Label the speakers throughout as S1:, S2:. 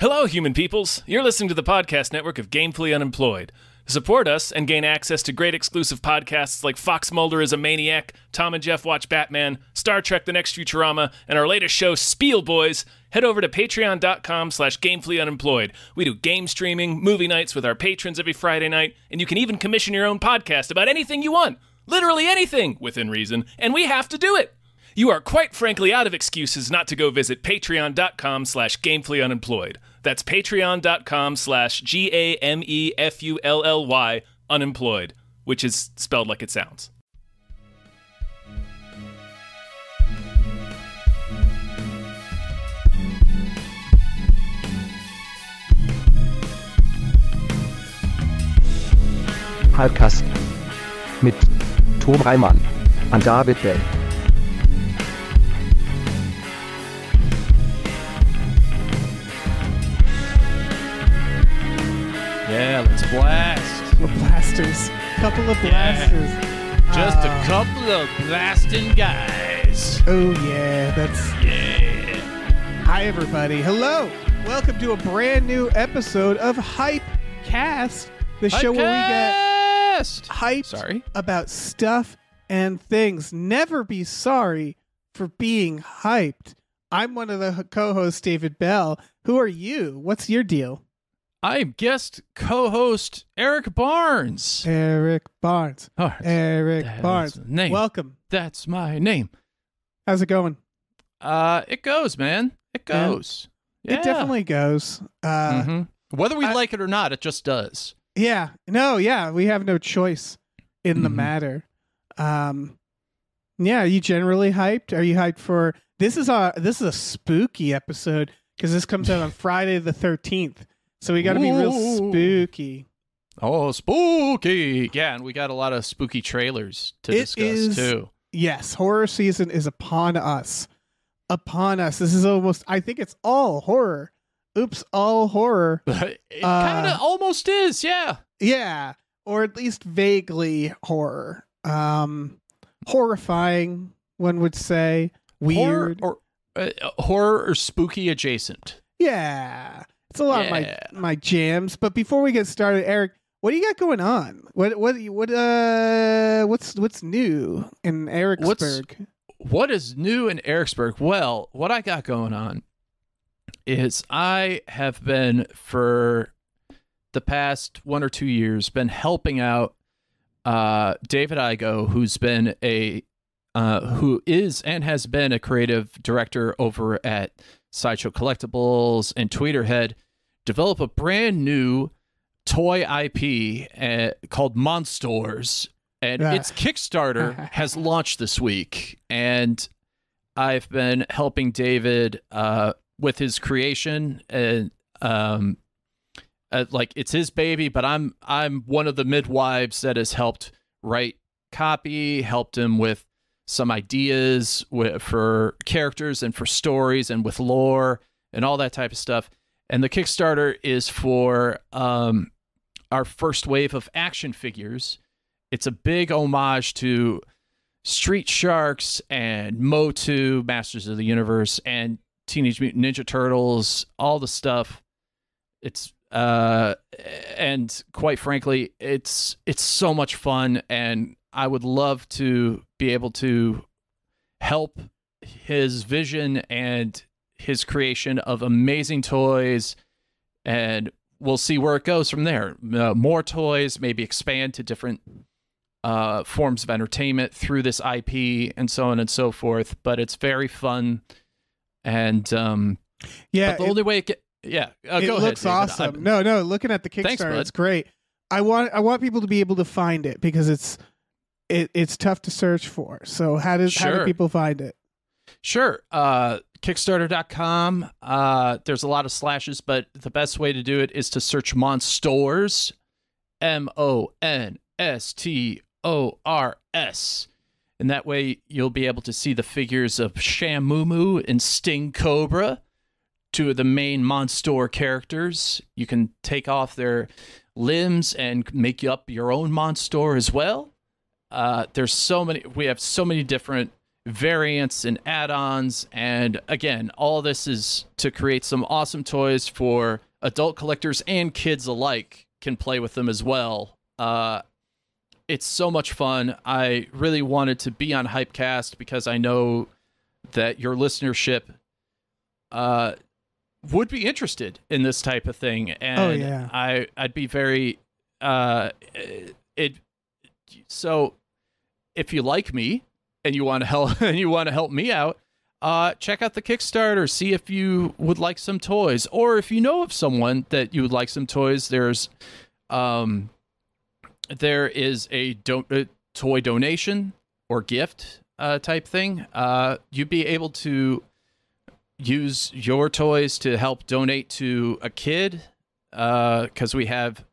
S1: Hello, human peoples. You're listening to the podcast network of Gamefully Unemployed. Support us and gain access to great exclusive podcasts like Fox Mulder is a Maniac, Tom and Jeff Watch Batman, Star Trek The Next Futurama, and our latest show, Spiel Boys, head over to patreon.com slash gamefully unemployed. We do game streaming, movie nights with our patrons every Friday night, and you can even commission your own podcast about anything you want. Literally anything, within reason, and we have to do it. You are quite frankly out of excuses not to go visit patreon.com slash gamefully unemployed. That's patreon.com slash G A M E F U L L Y unemployed, which is spelled like it sounds.
S2: Halbkast. Mit Tom Reimann und David Bell.
S3: Yeah, let's blast.
S4: We're blasters. Couple of blasters.
S3: Just a
S4: Ah.
S3: couple of blasting guys.
S4: Oh yeah, that's
S3: Yeah.
S4: hi everybody. Hello. Welcome to a brand new episode of Hype Cast, the show where we get hyped
S3: Sorry.
S4: about stuff and things. Never be sorry for being hyped. I'm one of the co-hosts, David Bell. Who are you? What's your deal?
S3: I'm guest co-host Erik Barnes.
S4: Erik Barnes.
S3: Oh,
S4: Erik
S3: That's
S4: Barnes.
S3: name.
S4: Welcome.
S3: that's my name.
S4: How's it going?
S3: Uh, it goes, man. It
S4: Yeah.
S3: goes.
S4: It definitely goes. Uh,
S3: Mhm. Whether we
S4: I-
S3: like it or not, it just does.
S4: Yeah. No, yeah, we have no choice in the
S3: Mhm.
S4: matter. Um yeah, are you generally hyped? Are you hyped for this is a this is a spooky episode because this comes out on Friday the 13th. So we got to be real spooky.
S3: Oh, spooky! Yeah, and we got a lot of spooky trailers to
S4: It
S3: discuss
S4: is-
S3: too.
S4: Yes, horror season is upon us. Upon us. This is almost I think it's all horror. Oops, all horror.
S3: it
S4: Uh,
S3: kind of almost is, yeah.
S4: Yeah, or at least vaguely horror. Um horrifying, one would say. Weird.
S3: Horror or uh, horror or spooky adjacent.
S4: Yeah, it's a lot
S3: Yeah.
S4: of my my jams. But before we get started, Erik, what do you got going on? What what what uh what's what's new in Ericsburg?
S3: What is new in Ericsburg? Well, what I got going on is I have been for the past one or two years been helping out uh, David Igo, who's been a uh, who is and has been a creative director over at Sideshow Collectibles and Tweeterhead, develop a brand new toy IP uh, called Monstors, and
S4: Ah.
S3: its Kickstarter has launched this week, and I've been helping David uh, with his creation. And um, uh, like it's his baby, but I'm I'm one of the midwives that has helped write copy, helped him with some ideas for characters and for stories and with lore and all that type of stuff. And the Kickstarter is for um, our first wave of action figures. It's a big homage to Street Sharks and Motu, Masters of the Universe, and Teenage Mutant Ninja Turtles, all the stuff. It's uh and quite frankly, it's it's so much fun and I would love to be able to help his vision and his creation of amazing toys and we'll see where it goes from there. Uh, more toys, maybe expand to different uh, forms of entertainment through this IP and so on and so forth. But it's very fun, and um,
S4: yeah,
S3: but the
S4: it,
S3: only way it get, yeah, uh,
S4: it looks
S3: ahead,
S4: awesome. No, no, looking at the Kickstarter,
S3: Thanks,
S4: it's great. I want I want people to be able to find it because it's it, it's tough to search for. So how does how do people find it?
S3: Sure. Uh, Kickstarter.com. Uh, there's a lot of slashes, but the best way to do it is to search Monstors, M O N S T O R S. And that way you'll be able to see the figures of Shamumu and Sting Cobra, two of the main Monstor characters. You can take off their limbs and make up your own Monstor as well. Uh, there's so many, we have so many different variants and add-ons. And again all this is to create some awesome toys for adult collectors and kids alike can play with them as well. Uh it's so much fun. I really wanted to be on hypecast because i know that your listenership uh would be interested in this type of thing. And
S4: Oh, yeah.
S3: i i'd be very uh it so if you like me and you want to help and you want to help me out uh check out the kickstarter see if you would like some toys. Or if you know of someone that you would like some toys there's um there is a do- uh, toy donation or gift uh type thing. Uh you'd be able to use your toys to help donate to a kid uh cuz we have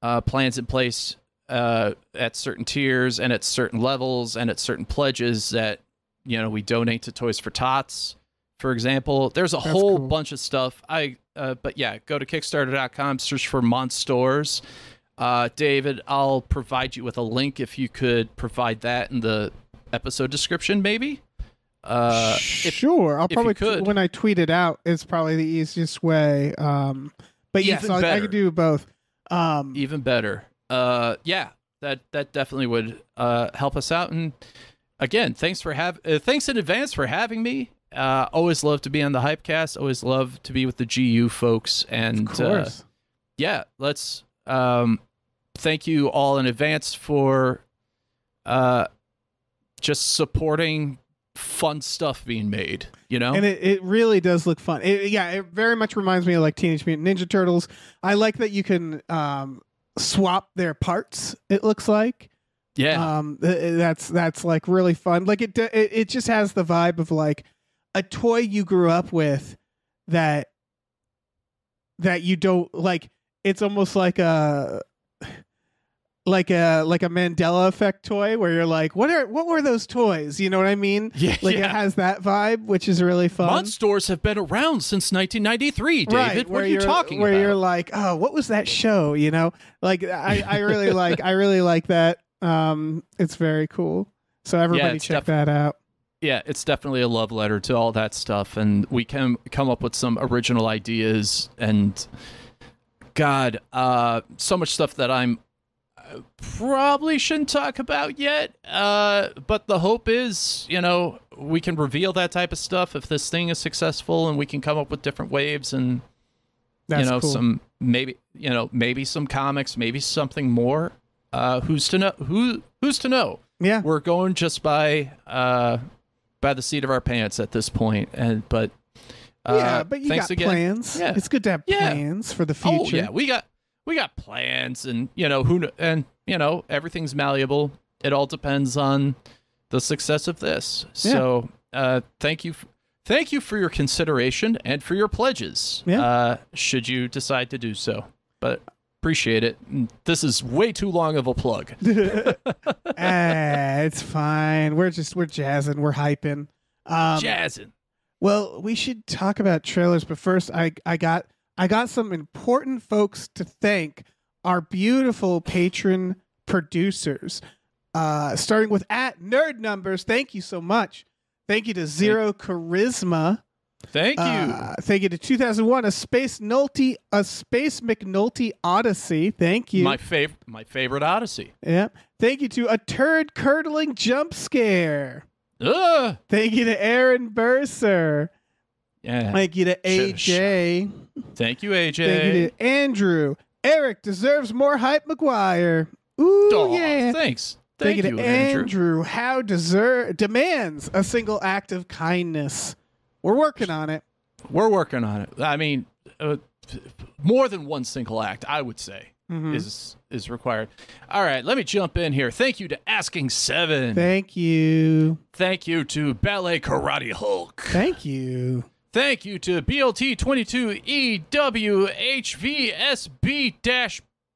S3: uh plans in place uh, at certain tiers and at certain levels and at certain pledges that you know we donate to Toys for Tots, for example. There's a
S4: That's
S3: whole
S4: cool.
S3: bunch of stuff. I uh, but yeah, go to Kickstarter.com, search for Monstors. Uh, David, I'll provide you with a link if you could provide that in the episode description, maybe. Uh, if,
S4: sure, I'll probably
S3: could.
S4: when I tweet it out. It's probably the easiest way. Um, but yes,
S3: Even
S4: I, I
S3: better.
S4: could do both. Um,
S3: even better. Uh, yeah, that that definitely would uh help us out. And again, thanks for have uh, thanks in advance for having me. Uh, always love to be on the Hypecast. Always love to be with the GU folks. And
S4: of
S3: uh, yeah, let's um, thank you all in advance for uh just supporting fun stuff being made. You know,
S4: and it, it really does look fun. It, yeah, it very much reminds me of like Teenage Mutant Ninja Turtles. I like that you can um, swap their parts. It looks like
S3: yeah,
S4: um, that's that's like really fun. Like it, it it just has the vibe of like a toy you grew up with that that you don't like. It's almost like a like a like a Mandela effect toy where you're like, what are what were those toys? You know what I mean?
S3: yeah,
S4: Like
S3: yeah.
S4: it has that vibe, which is really fun.
S3: Mod stores have been around since 1993, David.
S4: right,
S3: what
S4: where
S3: are you talking
S4: where
S3: about?
S4: Where you're like, oh, what was that show? You know, like I, I really like, I really like that. Um, it's very cool. So everybody
S3: it's
S4: check that out.
S3: yeah, it's definitely a love letter to all that stuff, and we can come up with some original ideas. And God, uh, so much stuff that I'm probably shouldn't talk about yet. Uh, but the hope is, you know, we can reveal that type of stuff if this thing is successful, and we can come up with different waves and
S4: That's
S3: you know
S4: cool.
S3: some maybe you know maybe some comics, maybe something more. Uh, who's to know? Who who's to know?
S4: yeah,
S3: we're going just by uh by the seat of our pants at this point and but uh,
S4: yeah, but you got
S3: again.
S4: plans.
S3: Yeah.
S4: It's good to have
S3: Yeah.
S4: plans for the
S3: oh
S4: future.
S3: yeah we got we got plans and you know who and you know everything's malleable it all depends on the success of this so uh thank you f- thank you for your consideration and for your pledges
S4: Yeah.
S3: uh should you decide to do so but appreciate it this is way too long of a plug
S4: ah, it's fine. We're just we're jazzing. We're hyping. Um,
S3: jazzing
S4: Well, we should talk about trailers, but first I I got I got some important folks to thank our beautiful patron producers. Uh starting with at nerd numbers. Thank you so much. Thank you to Zero Charisma.
S3: thank you
S4: Uh, thank you to 2001 a Space Nulty a Space McNulty Odyssey. Thank you.
S3: my favorite my favorite odyssey
S4: yeah. Thank you to a turd curdling jump scare.
S3: Ugh.
S4: Thank you to Aaron Burser.
S3: Yeah.
S4: Thank you to AJ.
S3: Thank you, AJ.
S4: Thank you to Andrew. Eric deserves more hype, McGuire. Ooh, yeah.
S3: Thanks.
S4: Thank,
S3: Thank,
S4: you to Andrew. Andrew. How deserve demands a single act of kindness. We're working on it.
S3: We're working on it. I mean, uh, more than one single act, I would say,
S4: Mhm.
S3: is is required. All right, let me jump in here. Thank you to Asking Seven.
S4: Thank you.
S3: Thank you to Ballet Karate Hulk.
S4: Thank you.
S3: Thank you to BLT 22 E EWHVSB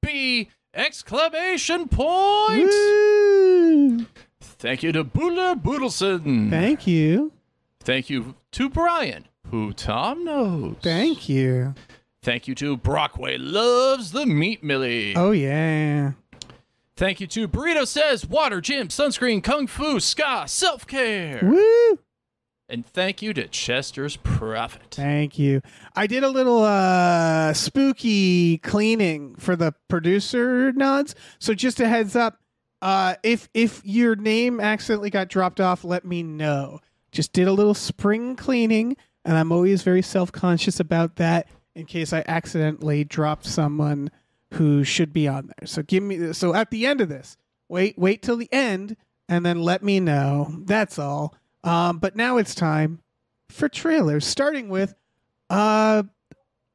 S3: B exclamation point.
S4: Woo.
S3: Thank you to Boodler Boodleson.
S4: Thank you.
S3: Thank you to Brian, who Tom knows.
S4: Thank you.
S3: Thank you to Brockway loves the meat millie.
S4: Oh yeah.
S3: Thank you to Burrito says water, gym, sunscreen, kung fu, ska, self care.
S4: Woo!
S3: And thank you to Chester's Prophet.
S4: Thank you. I did a little uh spooky cleaning for the producer nods. So just a heads up, uh if if your name accidentally got dropped off, let me know. Just did a little spring cleaning and I'm always very self-conscious about that in case I accidentally dropped someone who should be on there. So give me so at the end of this, wait wait till the end and then let me know. That's all. Um but now it's time for trailers, starting with uh,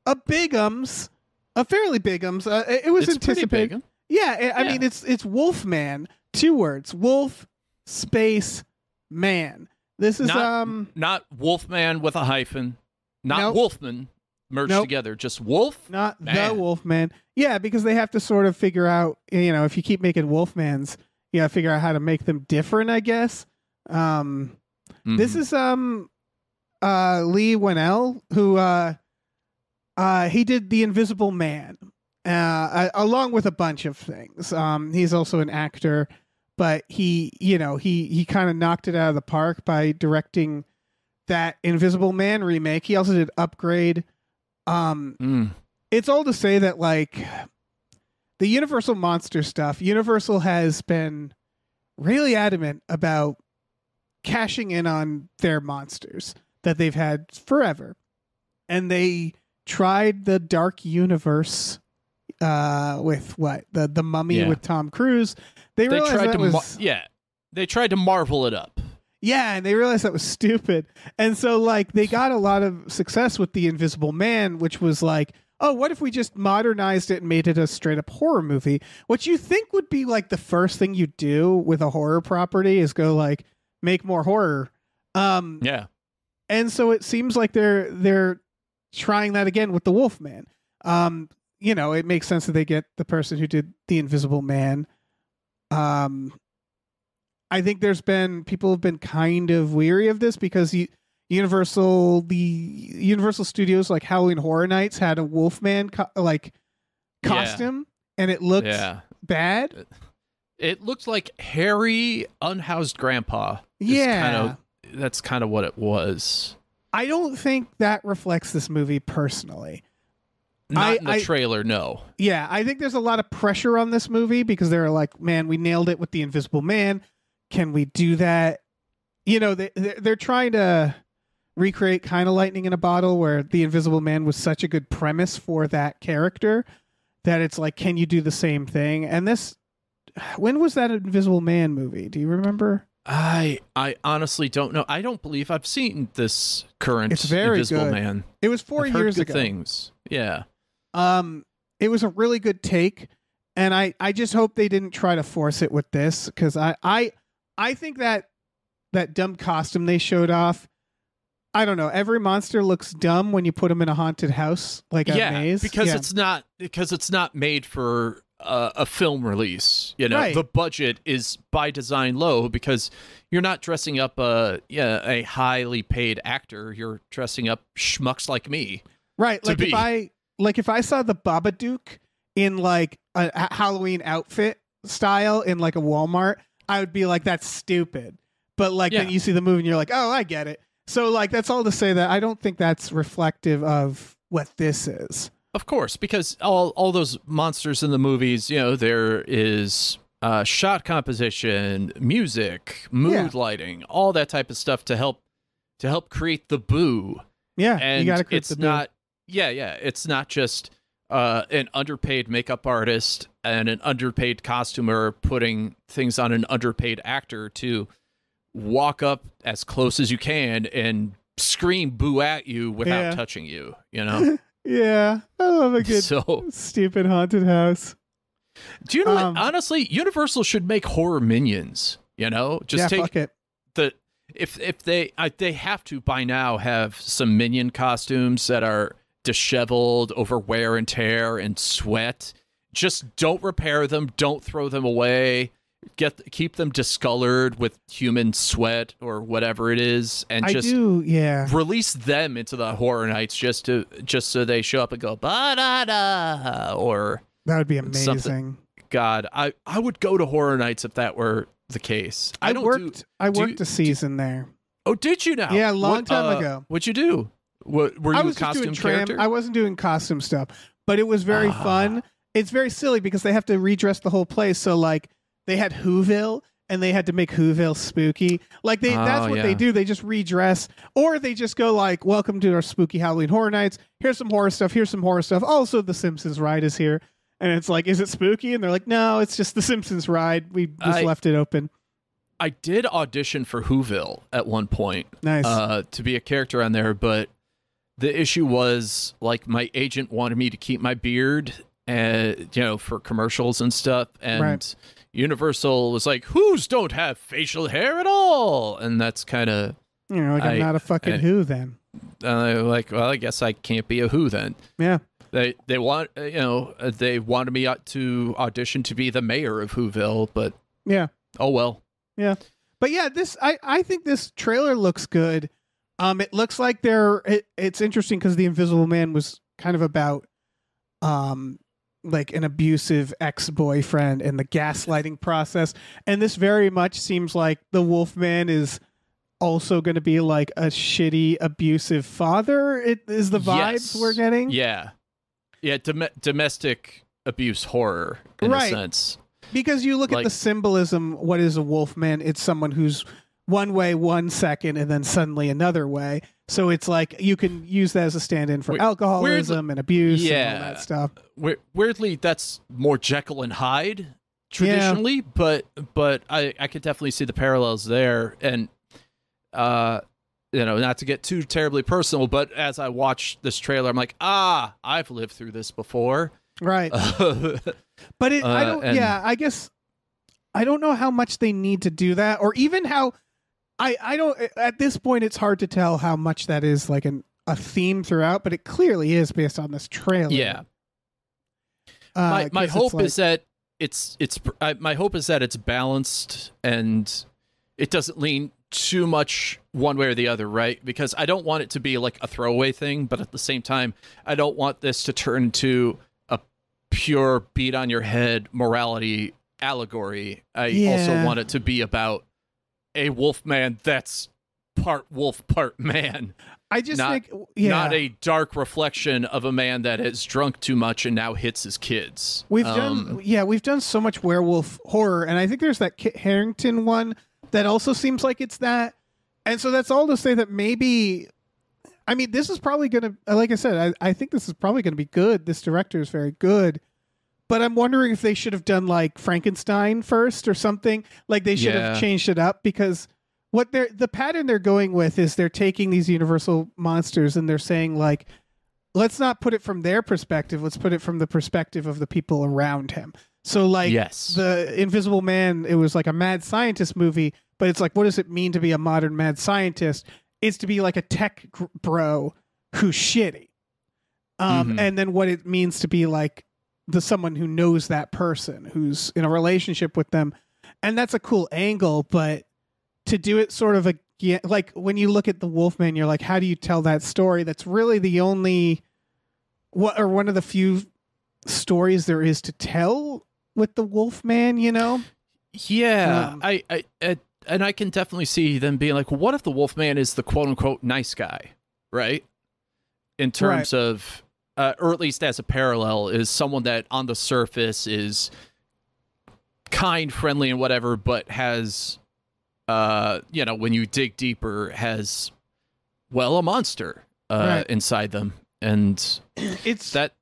S4: a Bigums, a fairly Bigums. Uh, it it was
S3: It's
S4: anticipated. Yeah, I I
S3: Yeah.
S4: mean it's it's Wolfman. Two words: Wolf space man. This is
S3: Not-
S4: um
S3: Not Wolfman with a hyphen. Not
S4: Nope.
S3: Wolfman merged
S4: Nope.
S3: together. Just Wolf.
S4: not the
S3: Man.
S4: Wolfman. Yeah, because they have to sort of figure out. You know, if you keep making Wolfmans, you gotta figure out how to make them different. I guess. Um, This
S3: Mhm.
S4: is um uh Leigh Whannell who uh uh he did The Invisible Man uh uh, along with a bunch of things. Um he's also an actor but he you know he he kind of knocked it out of the park by directing that Invisible Man remake. He also did Upgrade. Um
S3: Mm.
S4: it's all to say that like the Universal monster stuff, Universal has been really adamant about cashing in on their monsters that they've had forever. And they tried the dark universe uh with what? The the mummy
S3: Yeah.
S4: with Tom Cruise. They,
S3: They
S4: realized
S3: tried
S4: that
S3: to.
S4: was
S3: mar- yeah. They tried to marvel it up.
S4: yeah, and they realized that was stupid. And so like they got a lot of success with the Invisible Man, which was like, oh, what if we just modernized it and made it a straight up horror movie? What you think would be like the first thing you do with a horror property is go like make more horror. Um
S3: Yeah.
S4: and so it seems like they're they're trying that again with the Wolfman. Um, you know, it makes sense that they get the person who did the Invisible Man. Um, I think there's been people have been kind of weary of this because you, Universal, the Universal Studios, like Halloween Horror Nights, had a Wolfman co- like
S3: Yeah.
S4: costume, and it looked
S3: Yeah.
S4: bad.
S3: It looked like hairy, unhoused grandpa.
S4: Yeah.
S3: Kind of, that's kind of what it was.
S4: I don't think that reflects this movie personally.
S3: Not
S4: I-
S3: in the
S4: I-
S3: trailer, no.
S4: Yeah, I think there's a lot of pressure on this movie because they're like, man, we nailed it with the Invisible Man. Can we do that? You know, they they're, they're trying to recreate kind of lightning in a bottle where the Invisible Man was such a good premise for that character that it's like, can you do the same thing? And this, when was that Invisible Man movie? Do you remember?
S3: I I honestly don't know. I don't believe I've seen this current
S4: It's very
S3: Invisible
S4: good.
S3: Man.
S4: It was 4
S3: I've heard
S4: years
S3: good
S4: ago.
S3: things. Yeah.
S4: Um, it was a really good take, and I I just hope they didn't try to force it with this because I I I think that that dumb costume they showed off. I don't know. Every monster looks dumb when you put them in a haunted house, like a
S3: yeah,
S4: maze.
S3: because
S4: Yeah.
S3: it's not because it's not made for uh, a film release. You know,
S4: Right.
S3: the budget is by design low because you're not dressing up a yeah a highly paid actor. You're dressing up schmucks like me.
S4: right. Like if. I like if I saw the Babadook in like a, a Halloween outfit style in like a Walmart, I would be like, that's stupid. But like then you see the movie and you're like, oh, I get it. So like that's all to say that I don't think that's reflective of what this is.
S3: Of course, because all all those monsters in the movies, you know, there is uh, shot composition, music, mood
S4: Yeah.
S3: lighting, all that type of stuff to help to help create the boo.
S4: Yeah,
S3: and
S4: you got to create
S3: it's
S4: the boo.
S3: not yeah yeah it's not just uh, an underpaid makeup artist and an underpaid costumer putting things on an underpaid actor to walk up as close as you can and scream boo at you without
S4: Yeah.
S3: touching you you know
S4: Yeah, I love a good
S3: so
S4: stupid haunted house.
S3: do you know
S4: Um,
S3: what honestly universal should make horror minions you know? Just
S4: yeah,
S3: take
S4: fuck it.
S3: the if if they I, they have to by now have some minion costumes that are disheveled over wear and tear and sweat. Just don't repair them. Don't throw them away get keep them discolored with human sweat or whatever it is and
S4: I
S3: just
S4: do. Yeah,
S3: release them into the horror nights just to just so they show up and go ba da da or
S4: that would be
S3: Something.
S4: amazing.
S3: God, I I would go to Horror Nights if that were the case. I,
S4: I,
S3: don't
S4: worked.
S3: do.
S4: I worked
S3: you-
S4: a season there.
S3: Oh, did you now?
S4: Yeah, a long
S3: What,
S4: time
S3: uh,
S4: ago.
S3: What'd you do? What were you
S4: I
S3: a
S4: was
S3: costume
S4: doing tram.
S3: character?
S4: I wasn't doing costume stuff, but it was very
S3: Ah.
S4: fun. It's very silly because they have to redress the whole place. So like they had Whoville and they had to make Whoville spooky. Like they that's
S3: Oh,
S4: what they do. They just redress or they just go like, "Welcome to our spooky Halloween Horror Nights. Here's some horror stuff. Here's some horror stuff. Also, the Simpsons ride is here." And it's like, "Is it spooky?" And they're like, "No, it's just the Simpsons ride. We just
S3: I-
S4: left it open."
S3: I did audition for Whoville at one point
S4: Nice.
S3: uh, to be a character on there, but the issue was like my agent wanted me to keep my beard, and you know, for commercials and stuff, and
S4: Right.
S3: Universal was like, "Who's don't have facial hair at all?" And that's kind of
S4: you know, like I'm not a fucking
S3: I-
S4: Who then.
S3: uh, like, well, I guess I can't be a Who then.
S4: Yeah.
S3: They they want uh, you know uh, they wanted me to audition to be the mayor of Whoville, but
S4: Yeah.
S3: oh well. Yeah.
S4: But yeah, this I I think this trailer looks good. Um, it looks like they're it, it's interesting because the Invisible Man was kind of about, um, like an abusive ex boyfriend and the gaslighting process, and this very much seems like the Wolfman is also going to be like a shitty abusive father. It is the vibes
S3: Yes.
S4: we're getting.
S3: Yeah, yeah, dom- domestic abuse horror in
S4: Right.
S3: a sense.
S4: Because you look at the symbolism, what is a wolfman? It's someone who's one way one second and then suddenly another way. So it's like you can use that as a stand-in for alcoholism and abuse and
S3: Yeah.
S4: all that stuff.
S3: Weirdly, that's more Jekyll and Hyde traditionally, but but I I could definitely see the parallels there, and uh, you know, not to get too terribly personal, but as I watch this trailer, I'm like, ah, I've lived through this before.
S4: Right. But it I
S3: Uh,
S4: don't
S3: and-
S4: yeah, I guess I don't know how much they need to do that or even how I I don't at this point it's hard to tell how much that is like an a theme throughout, but it clearly is based on this trailer.
S3: yeah.
S4: Uh,
S3: my my hope
S4: like-
S3: is that it's it's I, my hope is that it's balanced and it doesn't lean too much one way or the other, right? Because I don't want it to be like a throwaway thing, but at the same time, I don't want this to turn into a pure beat on your head morality allegory. I
S4: Yeah.
S3: also want it to be about a wolf man that's part wolf, part man,
S4: I just
S3: not-
S4: think yeah.
S3: not a dark reflection of a man that has drunk too much and now hits his kids.
S4: We've
S3: Um,
S4: done, yeah, we've done so much werewolf horror, and I think there's that Kit Harington one that also seems like it's that. And so that's all to say that maybe, I mean, this is probably going to, like I said, I, I think this is probably going to be good. This director is very good. But I'm wondering if they should have done like Frankenstein first or something. Like they should have changed it up because what they're the pattern they're going with is they're taking these universal monsters and they're saying like let's not put it from their perspective let's put it from the perspective of the people around him so like
S3: yes.
S4: the invisible man it was like a mad scientist movie but it's like what does it mean to be a modern mad scientist it's to be like a tech bro who's shitty um
S3: Mhm.
S4: and then what it means to be like the someone who knows that person who's in a relationship with them. And that's a cool angle but to do it sort of again like when you look at the wolfman you're like how do you tell that story? That's really the only what or one of the few stories there is to tell with the wolfman you know?
S3: Yeah,
S4: Um,
S3: I, I, I, and I can definitely see them being like, what if the Wolfman is the quote unquote nice guy, right? In terms of, uh, or at least as a parallel, is someone that on the surface is kind, friendly, and whatever, but has, uh, you know, when you dig deeper, has, well, a monster uh,
S4: Right.
S3: inside them, and
S4: it's
S3: that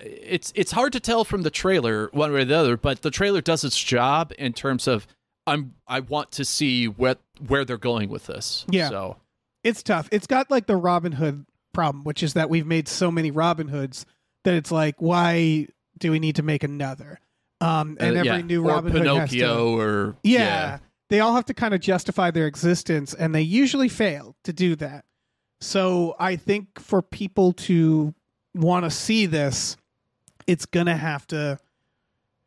S3: it's it's hard to tell from the trailer one way or the other, but the trailer does its job in terms of I'm I want to see what where they're going with this.
S4: Yeah.
S3: So
S4: it's tough it's got like the robin hood problem which is that we've made so many robin hoods that it's like why do we need to make another? Um and
S3: uh,
S4: every
S3: yeah.
S4: new
S3: or
S4: robin hood has to
S3: Pinocchio or
S4: yeah, they all have to kind of justify their existence and they usually fail to do that. So i think for people to want to see this it's gonna have to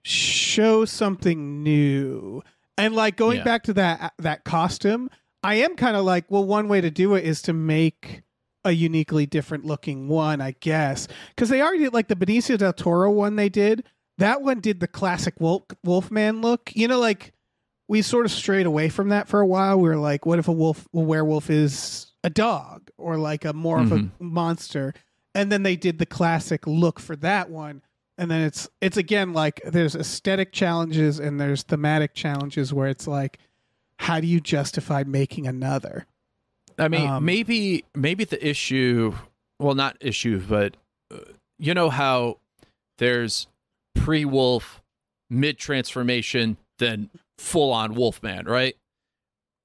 S4: show something new. And like going
S3: Yeah.
S4: back to that that costume i am kind of like well one way to do it is to make a uniquely different looking one i guess because they already did like the benicio del toro one they did that one did the classic wolf wolfman look. You know, like we sort of strayed away from that for a while. We were like, what if a wolf, a werewolf is a dog or like a more of a
S3: Mhm.
S4: monster? And then they did the classic look for that one. And then it's it's again like there's aesthetic challenges and there's thematic challenges where it's like, how do you justify making another?
S3: I mean,
S4: Um,
S3: maybe maybe the issue, well, not issue, but uh, you know how there's pre-wolf, mid-transformation, then full-on Wolfman, right?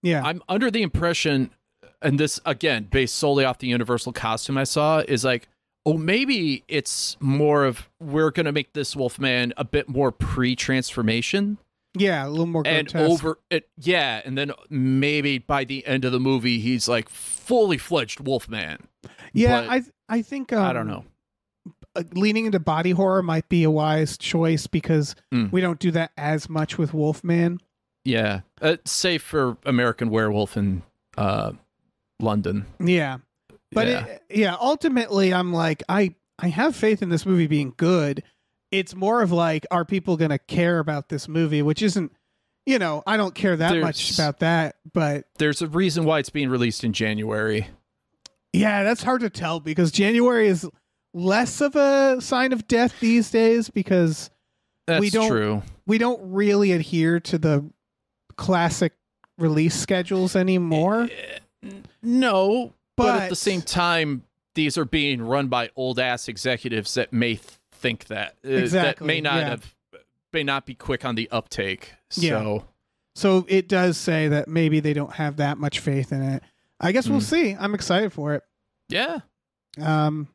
S4: Yeah.
S3: I'm under the impression, and this again based solely off the Universal costume I saw, is like, oh, maybe it's more of we're gonna make this Wolfman a bit more pre-transformation
S4: yeah, a little more
S3: and
S4: grotesque.
S3: over it, yeah, and then maybe by the end of the movie, he's like fully fledged Wolfman.
S4: yeah,
S3: but-
S4: I I think um,
S3: I don't know.
S4: uh, leaning into body horror might be a wise choice because
S3: Mm.
S4: we don't do that as much with Wolfman.
S3: Yeah, uh, safe for American Werewolf in uh, London.
S4: Yeah. But
S3: yeah.
S4: It, yeah, ultimately I'm like I I have faith in this movie being good. It's more of like are people going to care about this movie, which isn't you know, I don't care that much about that, but
S3: there's a reason why it's being released in January.
S4: yeah, that's hard to tell because January is less of a sign of death these days because
S3: That's
S4: We don't-
S3: true.
S4: we don't really adhere to the classic release schedules anymore.
S3: Eh, no, but, at the same time, these are being run by old ass executives that may th- think that uh, that may not
S4: yeah.
S3: have may not be quick on the uptake.
S4: Yeah.
S3: So
S4: So it does say that maybe they don't have that much faith in it. I guess we'll
S3: Mm.
S4: see. I'm excited for it.
S3: yeah,
S4: Um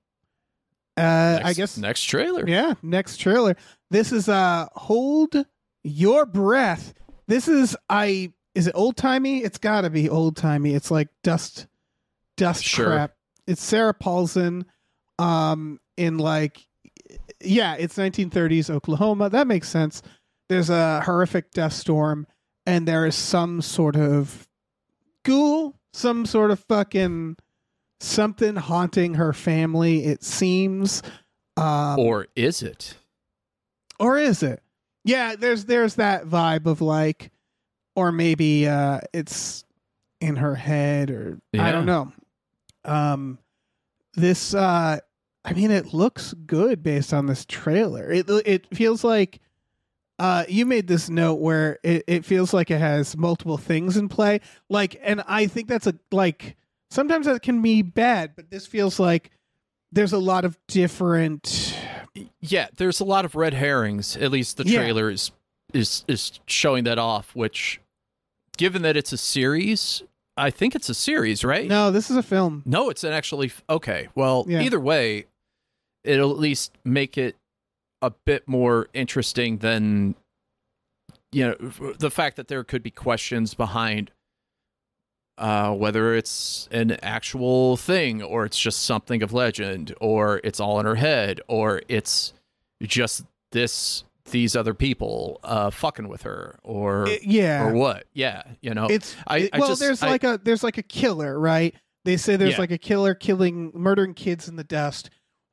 S4: uh I guess
S3: next trailer.
S4: yeah, next trailer. This is uh Hold Your Breath. This is I is it old timey? It's got to be old timey. It's like dust dust
S3: Sure.
S4: crap. It's Sarah Paulson um in like yeah, it's 1930s Oklahoma. That makes sense. There's a horrific death storm and there is some sort of ghoul, some sort of fucking something haunting her family it seems. Um,
S3: Or is it?
S4: or is it yeah there's there's that vibe of like or maybe uh it's in her head or i don't know um this uh i mean it looks good based on this trailer it it feels like uh you made this note where it, it feels like it has multiple things in play like and i think that's a like sometimes that can be bad but this feels like there's a lot of different
S3: Yeah, there's a lot of red herrings. At least the
S4: Yeah.
S3: trailer is is is showing that off. Which, given that it's a series, I think it's a series, right?
S4: no this is a film
S3: No, it's an actually okay. Well,
S4: Yeah.
S3: either way, it'll at least make it a bit more interesting than you know the fact that there could be questions behind uh, whether it's an actual thing or it's just something of legend or it's all in her head or it's just this these other people uh, fucking with her or
S4: It- yeah.
S3: or what. Yeah you know
S4: it's
S3: I- I
S4: well
S3: just-
S4: there's
S3: I-
S4: like a there's like a killer right? They say there's
S3: Yeah.
S4: like a killer killing murdering kids in the dust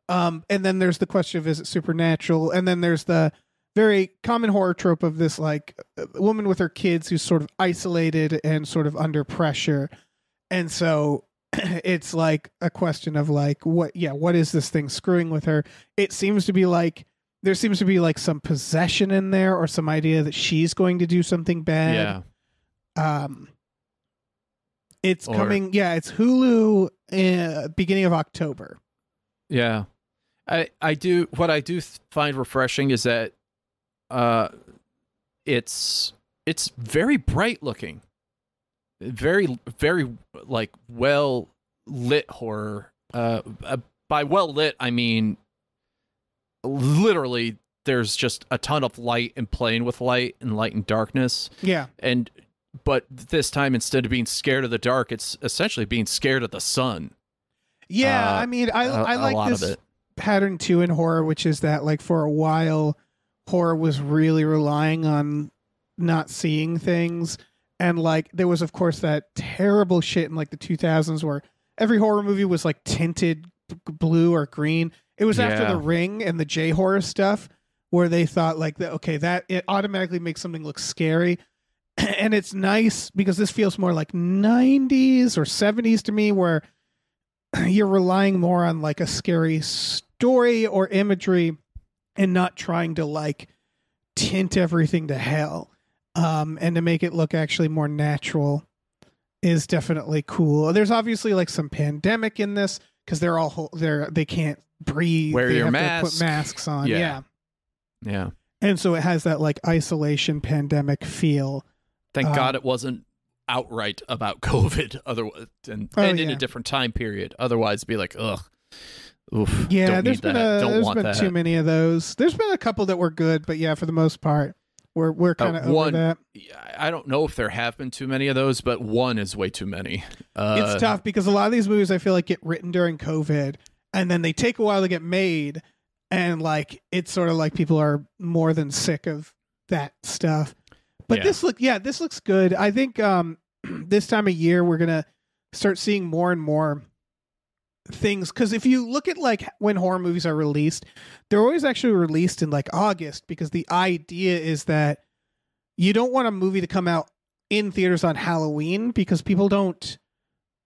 S4: um and then there's the question of is it supernatural? And then there's the very common horror trope of this like uh, woman with her kids who's sort of isolated and sort of under pressure. And so it's like a question of like what yeah what is this thing screwing with her? It seems to be like there seems to be like some possession in there or some idea that she's going to do something bad.
S3: Yeah.
S4: Um it's
S3: Or-
S4: coming yeah it's hulu uh, beginning of october.
S3: Yeah. I I do what I do find refreshing is that uh it's it's very bright looking. Very very like well lit horror. Uh, uh by well lit I mean literally there's just a ton of light and playing with light and light and darkness
S4: yeah
S3: and but this time instead of being scared of the dark it's essentially being scared of the sun.
S4: yeah
S3: Uh,
S4: i mean i
S3: a-
S4: i
S3: a
S4: like
S3: lot
S4: this
S3: of it.
S4: Pattern too in horror which is that like for a while horror was really relying on not seeing things. And like there was of course that terrible shit in like the 2000s where every horror movie was like tinted blue or green. It was after the ring and the j horror stuff where they thought like that okay that it automatically makes something look scary. And it's nice because this feels more like 90s or 70s to me where you're relying more on like a scary story or imagery and not trying to like tint everything to hell um and to make it look actually more natural is definitely cool there's obviously like some pandemic in this because they're all they're they can't breathe
S3: Wear
S4: they
S3: your
S4: have
S3: mask.
S4: to put masks on
S3: Yeah.
S4: yeah
S3: Yeah.
S4: and so it has that like isolation pandemic feel
S3: Thank
S4: Um,
S3: God it wasn't outright about COVID. Otherwise, and,
S4: Oh,
S3: and in
S4: yeah.
S3: a different time period. Otherwise, be like, ugh, oof.
S4: Yeah, there's been
S3: that.
S4: a there's been
S3: that.
S4: too many of those. There's been a couple that were good, but yeah, for the most part, we're we're kind of over
S3: Uh, one-
S4: that.
S3: Yeah, I don't know if there have been too many of those, but one is way too many. Uh,
S4: it's tough because a lot of these movies I feel like get written during COVID, and then they take a while to get made, and like it's sort of like people are more than sick of that stuff. But
S3: Yeah.
S4: this look, yeah, this looks good. I think um this time of year we're gonna start seeing more and more things because if you look at like when horror movies are released they're always actually released in like august because the idea is that you don't want a movie to come out in theaters on halloween because people don't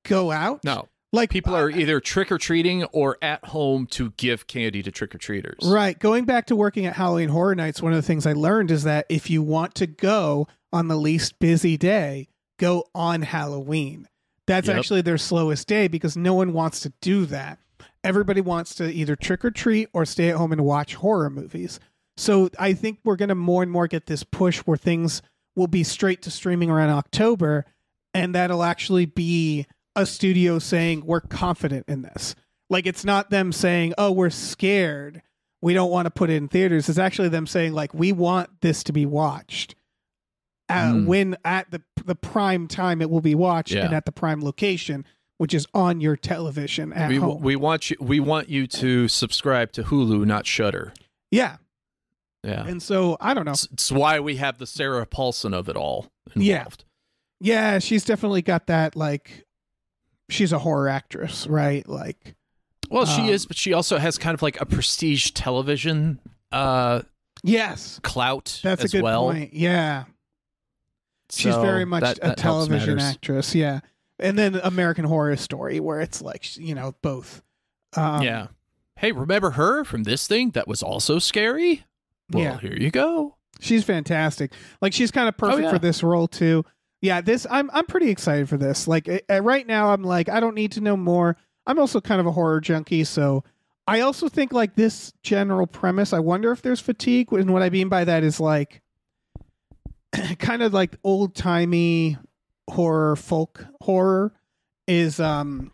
S4: go out
S3: No,
S4: like
S3: people are
S4: uh,
S3: either trick or treating or at home to give candy to trick or treaters.
S4: Right. Going back to working at Halloween Horror Nights, one of the things I learned is that if you want to go on the least busy day, go on Halloween. That's
S3: Yep.
S4: actually their slowest day because no one wants to do that. Everybody wants to either trick or treat or stay at home and watch horror movies. So I think we're going to more and more get this push where things will be straight to streaming around October, and that'll actually be a studio saying, We're confident in this. Like it's not them saying, Oh, we're scared. We don't want to put it in theaters. It's actually them saying, like, we want this to be watched. Uh,
S3: Mm.
S4: When at the the prime time it will be watched
S3: Yeah.
S4: and at the prime location, which is on your television at
S3: We,
S4: home.
S3: we want you we want you to subscribe to Hulu, not Shudder.
S4: yeah.
S3: Yeah.
S4: And so I don't know.
S3: It's, it's why we have the Sarah Paulson of it all
S4: Yeah.
S3: involved.
S4: Yeah, she's definitely got that like she's a horror actress, right? Like
S3: Well, she
S4: Um,
S3: is, but she also has kind of like a prestige television uh
S4: yes.
S3: clout
S4: That's
S3: as
S4: a good
S3: well.
S4: point. Yeah. She's
S3: So
S4: very much
S3: that-
S4: a
S3: that
S4: television actress, yeah. And then American Horror Story where it's like, you know, both. Um,
S3: yeah. Hey, remember her from this thing that was also scary? Well,
S4: Yeah.
S3: here you go.
S4: She's fantastic. Like she's kind of perfect
S3: Oh, yeah.
S4: for this role too. Yeah, this I'm I'm pretty excited for this. Like uh, uh, right now I'm like I don't need to know more. I'm also kind of a horror junkie, so I also think like this general premise, I wonder if there's fatigue and what I mean by that is like kind of like old-timey horror folk horror is um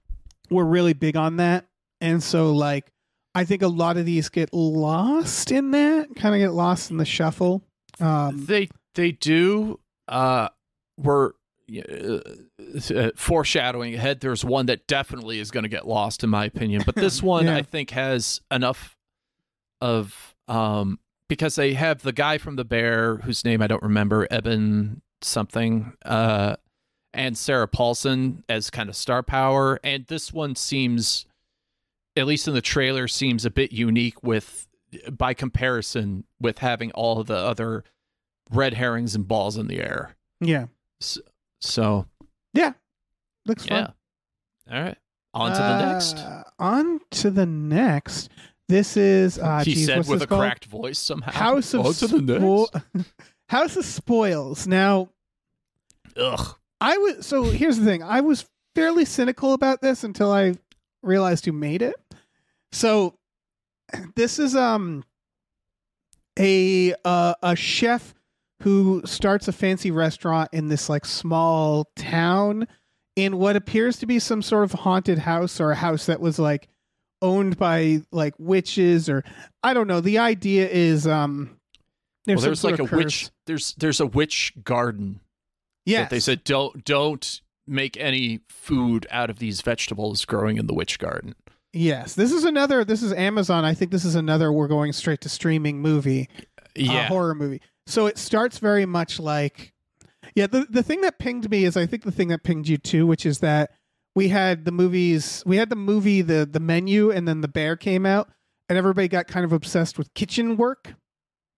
S4: we're really big on that. And so like I think a lot of these get lost in that, kind of get lost in the shuffle. Um,
S3: they they do uh we're uh, uh, foreshadowing ahead there's one that definitely is going to get lost in my opinion but this one
S4: Yeah.
S3: i think has enough of um because they have the guy from the bear whose name i don't remember ebon something uh and sarah paulson as kind of star power and this one seems at least in the trailer seems a bit unique with by comparison with having all of the other red herrings and balls in the air.
S4: yeah,
S3: So Yeah.
S4: looks fun.
S3: yeah. All right. On to the next.
S4: Uh, on to the next. This is uh,
S3: he
S4: geez,
S3: said
S4: what's
S3: with a
S4: called?
S3: cracked voice somehow.
S4: House of
S3: On to the
S4: Spo- House of Spoils. Now,
S3: Ugh.
S4: I was so here's the thing. I was fairly cynical about this until I realized who made it. So this is um a uh, a chef who starts a fancy restaurant in this like small town in what appears to be some sort of haunted house or a house that was like owned by like witches or I don't know. The idea is um
S3: Well, there's like a
S4: curse.
S3: witch. There's there's a witch garden
S4: Yes.
S3: that they said don't don't make any food out of these vegetables growing in the witch garden.
S4: Yes, this is another. This is Amazon. I think this is another. We're going straight to streaming movie, uh,
S3: Yeah.
S4: horror movie. So it starts very much like, yeah. The the thing that pinged me is I think the thing that pinged you too, which is that we had the movies. We had the movie, the the menu, and then the bear came out, and everybody got kind of obsessed with kitchen work.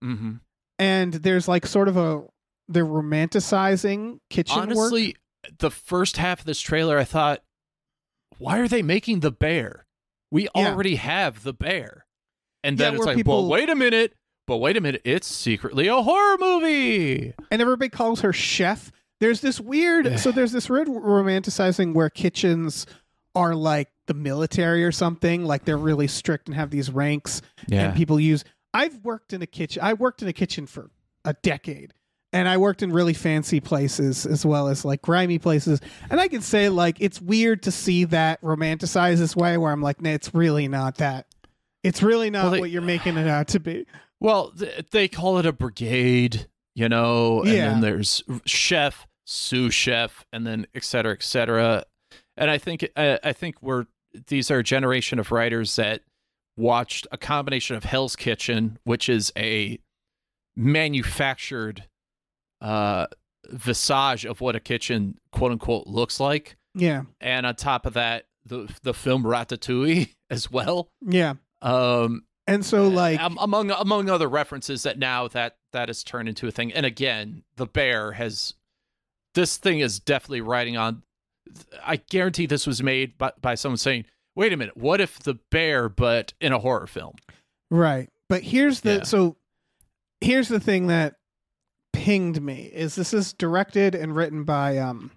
S3: Mm-hmm.
S4: and there's like sort of a they're romanticizing kitchen work.
S3: Honestly, the first half of this trailer, I thought, why are they making the bear? We
S4: Yeah.
S3: already have the bear. And
S4: Yeah,
S3: then it's like,
S4: people-
S3: well, wait a minute. But wait a minute, it's secretly a horror movie.
S4: and everybody calls her chef. There's this weird, so there's this weird romanticizing where kitchens are like the military or something, like they're really strict and have these ranks, and people use. I've worked in a kitchen. I worked in a kitchen for a decade, and I worked in really fancy places as well as like grimy places. And I can say like it's weird to see that romanticized this way, where I'm like, nah, it's really not that. It's really not
S3: Well, they-
S4: what you're making it out to be.
S3: Well, th- they call it a brigade, you know, and
S4: Yeah.
S3: then there's chef, sous chef, and then et cetera, et cetera. And I think I, I think we're these are a generation of writers that watched a combination of Hell's Kitchen, which is a manufactured uh visage of what a kitchen quote unquote looks like,
S4: Yeah,
S3: and on top of that, the the film Ratatouille as well.
S4: yeah.
S3: Um,
S4: And so like
S3: um, among among other references that now that that has turned into a thing and again the bear has this thing is definitely riding on i guarantee this was made by, by someone saying wait a minute what if the bear but in a horror film
S4: Right. But here's the
S3: Yeah.
S4: so here's the thing that pinged me is this is directed and written by um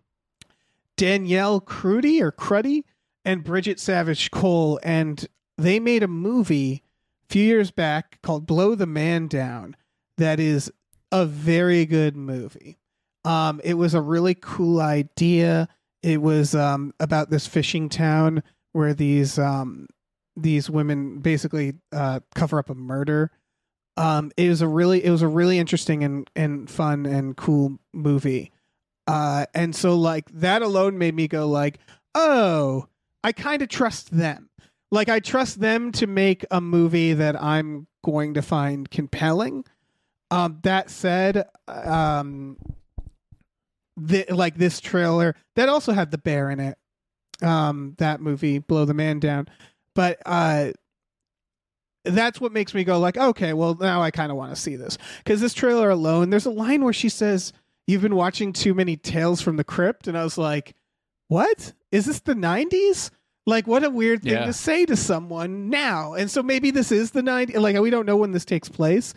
S4: Danielle Krudy or Cruddy and Bridget Savage Cole and they made a movie a few years back called Blow the Man Down that is a very good movie. Um it was a really cool idea. It was um about this fishing town where these um these women basically uh, cover up a murder. Um, it was a really it was a really interesting and and fun and cool movie. Uh, and so like that alone made me go like, oh, I kind of trust them. Like I trust them to make a movie that I'm going to find compelling. Um, that said, um, the, like this trailer that also had the bear in it. Um, that movie, Blow the Man Down. But uh that's what makes me go like okay well now i kind of want to see this. Because this trailer alone there's a line where she says you've been watching too many tales from the crypt and i was like what? Is this the 90s like what a weird thing
S3: Yeah.
S4: to say to someone now. And so maybe this is the 90s like we don't know when this takes place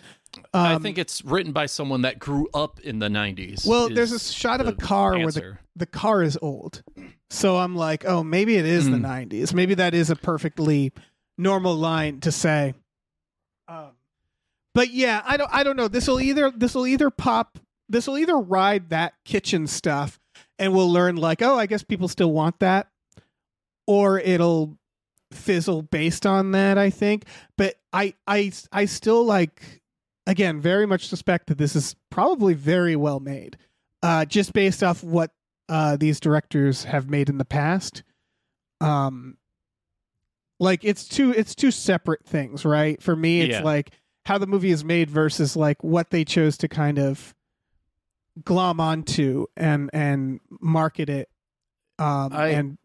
S3: i
S4: Um,
S3: think it's written by someone that grew up in the 90s
S4: well there's a shot of a car where the the car is old. So I'm like, oh, maybe it is the
S3: Mm.
S4: 90s. Maybe that is a perfectly normal line to say. Um, but yeah, I don't I don't know. This will either this will either pop this will either ride that kitchen stuff and we'll learn like, oh, I guess people still want that or it'll fizzle based on that, I think. But I I I still like again, very much suspect that this is probably very well made uh, just based off what uh, these directors have made in the past. Um, like it's two it's two separate things, right? For me, it's
S3: Yeah.
S4: like how the movie is made versus like what they chose to kind of glom onto and and market it um
S3: I-
S4: and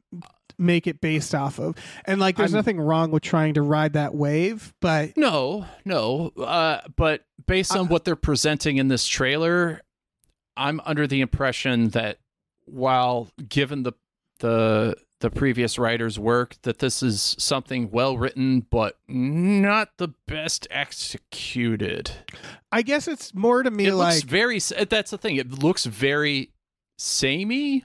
S4: make it based off of and like there's
S3: I'm-
S4: nothing wrong with trying to ride that wave but
S3: No, no. Uh, but based on
S4: Uh,
S3: what they're presenting in this trailer, I'm under the impression that while given the the the previous writer's work, that this is something well written, but not the best executed.
S4: i guess it's more to me
S3: it
S4: like
S3: looks very. That's the thing. It looks very samey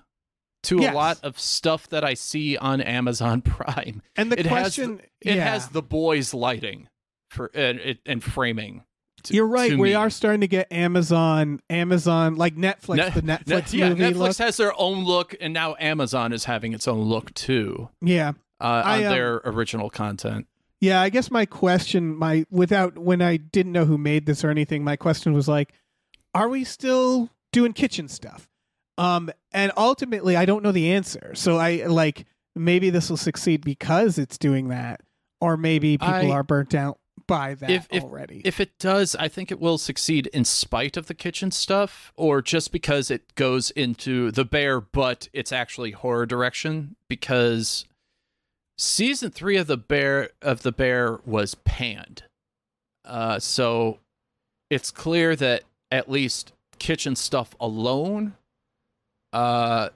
S3: to
S4: Yes.
S3: a lot of stuff that I see on Amazon Prime.
S4: and the
S3: it has
S4: question
S3: It
S4: yeah.
S3: has the boys lighting for and, and framing. to-
S4: You're right. We
S3: me.
S4: are starting to get Amazon, Amazon like Netflix,
S3: Ne-
S4: the
S3: Ne-
S4: Netflix
S3: yeah,
S4: movie
S3: Netflix
S4: look.
S3: has their own look, and now Amazon is having its own look too
S4: yeah,
S3: uh,
S4: I,
S3: on
S4: um,
S3: their original content.
S4: yeah. I guess my question, my without when I didn't know who made this or anything, my question was like, are we still doing kitchen stuff? Um, and ultimately, I don't know the answer. So I like maybe this will succeed because it's doing that, or maybe people
S3: I-
S4: are burnt out by that
S3: If- if-
S4: already.
S3: If it does, I think it will succeed in spite of the kitchen stuff, or just because it goes into the bear, but it's actually horror direction. Because season three of the bear of the bear was panned, uh, so it's clear that at least kitchen stuff alone, uh,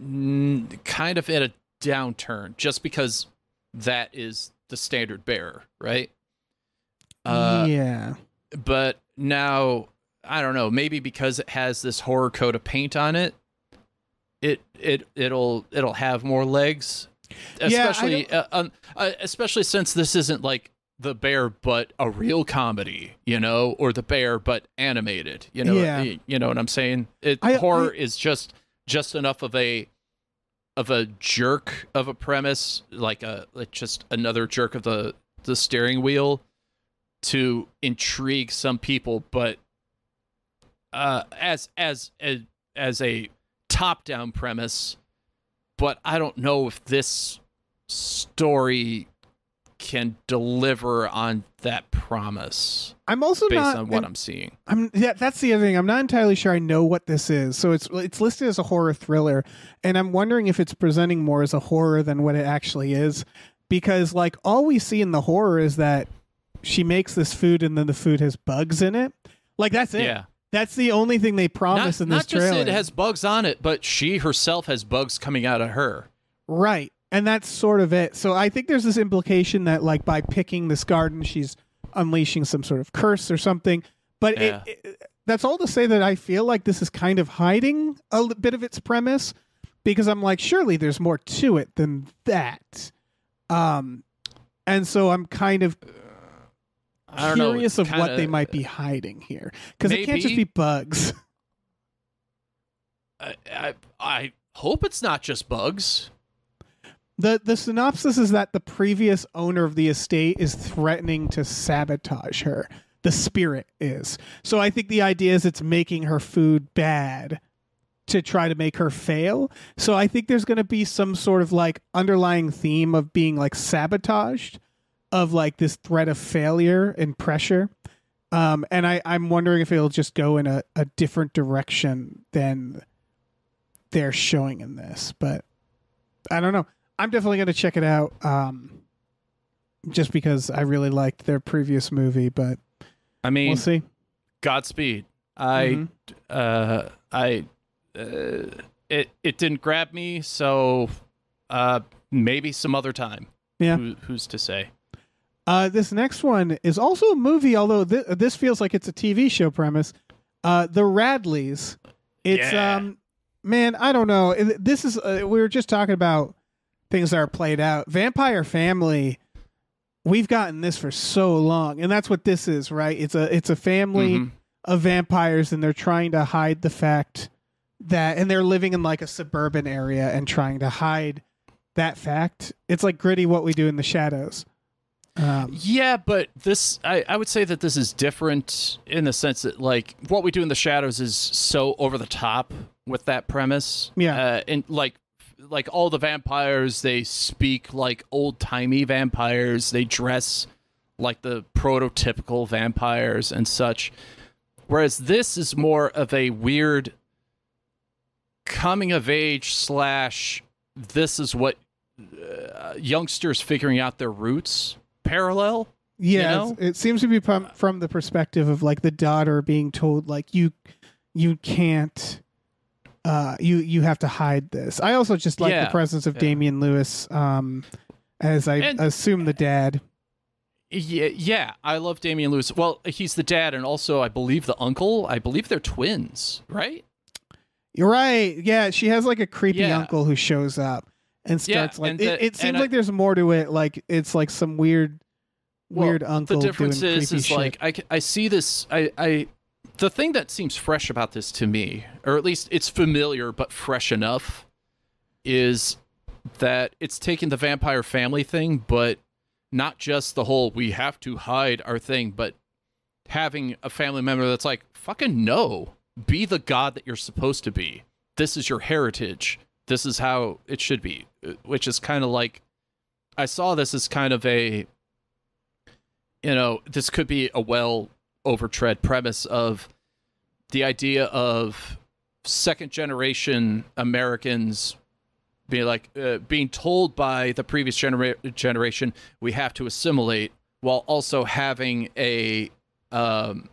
S3: n- kind of at a downturn, just because that is the standard bearer, right? Uh,
S4: yeah.
S3: but now I don't know, maybe because it has this horror coat of paint on it, it it it'll it'll have more legs.
S4: Yeah,
S3: Especially uh, um, especially since this isn't like the bear but a real comedy, you know, or the bear but animated, you know.
S4: Yeah.
S3: You know what I'm saying? It
S4: I-
S3: horror
S4: I-
S3: is just just enough of a of a jerk of a premise, like a like just another jerk of the the steering wheel to intrigue some people, but uh, as as as as a top down premise. But I don't know if this story can deliver on that promise
S4: I'm also
S3: based
S4: not
S3: on what I'm seeing.
S4: I'm yeah, that's the other thing. I'm not entirely sure I know what this is. So it's it's listed as a horror thriller, and I'm wondering if it's presenting more as a horror than what it actually is, because like all we see in the horror is that she makes this food and then the food has bugs in it. Like that's it.
S3: Yeah.
S4: That's the only thing they promise
S3: Not,
S4: in this
S3: not just
S4: trailer.
S3: it has bugs on it, but she herself has bugs coming out of her.
S4: Right. And that's sort of it. So I think there's this implication that like by picking this garden she's unleashing some sort of curse or something. But
S3: Yeah.
S4: it, it that's all to say that I feel like this is kind of hiding a bit of its premise because I'm like surely there's more to it than that. Um and so I'm kind of
S3: I don't know.
S4: curious
S3: it's
S4: of what they might be hiding here because it can't just be bugs.
S3: I, I I hope it's not just bugs.
S4: The the synopsis is that the previous owner of the estate is threatening to sabotage her. The spirit is. So I think the idea is it's making her food bad to try to make her fail. So I think there's going to be some sort of like underlying theme of being like sabotaged of like this threat of failure and pressure. Um, and I, I'm wondering if it'll just go in a, a different direction than they're showing in this. But I don't know. I'm definitely going to check it out. Um, just because I really liked their previous movie, but
S3: I mean,
S4: we'll see.
S3: Godspeed. I
S4: Mhm.
S3: uh I uh, it it didn't grab me, so uh maybe some other time.
S4: Yeah.
S3: Who, who's to say?
S4: Uh, this next one is also a movie, although th- this feels like it's a TV show premise. Uh, the Radleys. It's
S3: Yeah.
S4: um, man, I don't know. This is uh, we were just talking about things that are played out. Vampire Family. We've gotten this for so long, and that's what this is, right? It's a it's a family
S3: Mhm.
S4: of vampires, and they're trying to hide the fact that, and they're living in like a suburban area and trying to hide that fact. It's like gritty what we do in the shadows. Um,
S3: Yeah, but this I, I would say that this is different in the sense that like what we do in the shadows is so over the top with that premise.
S4: Yeah.
S3: Uh, and like like all the vampires they speak like old timey vampires. They dress like the prototypical vampires and such. Whereas this is more of a weird coming of age slash this is what uh, youngsters figuring out their roots parallel.
S4: Yeah,
S3: know?
S4: it seems to be from, from the perspective of like the daughter being told like you you can't uh you you have to hide this. I also just like the presence of
S3: yeah.
S4: Damian Lewis um as I
S3: And-
S4: assume the dad.
S3: Yeah, yeah, I love Damian Lewis. Well, he's the dad and also I believe the uncle. I believe they're twins, right?
S4: You're right. Yeah, she has like a creepy
S3: Yeah.
S4: uncle who shows up and
S3: Yeah,
S4: starts like
S3: and
S4: it,
S3: the-
S4: it seems
S3: and I-
S4: like there's more to it like it's like some weird
S3: Well,
S4: weird uncle
S3: the difference
S4: doing
S3: is is
S4: shit.
S3: like I see this I I the thing that seems fresh about this to me or at least it's familiar but fresh enough is that it's taking the vampire family thing but not just the whole we have to hide our thing but having a family member that's like fucking no. Be the god that you're supposed to be. This is your heritage. This is how it should be. Uh, which is kind of like i saw this as kind of a you know, this could be a well overtread premise of the idea of second generation Americans being like uh, being told by the previous genera- generation we have to assimilate while also having a um,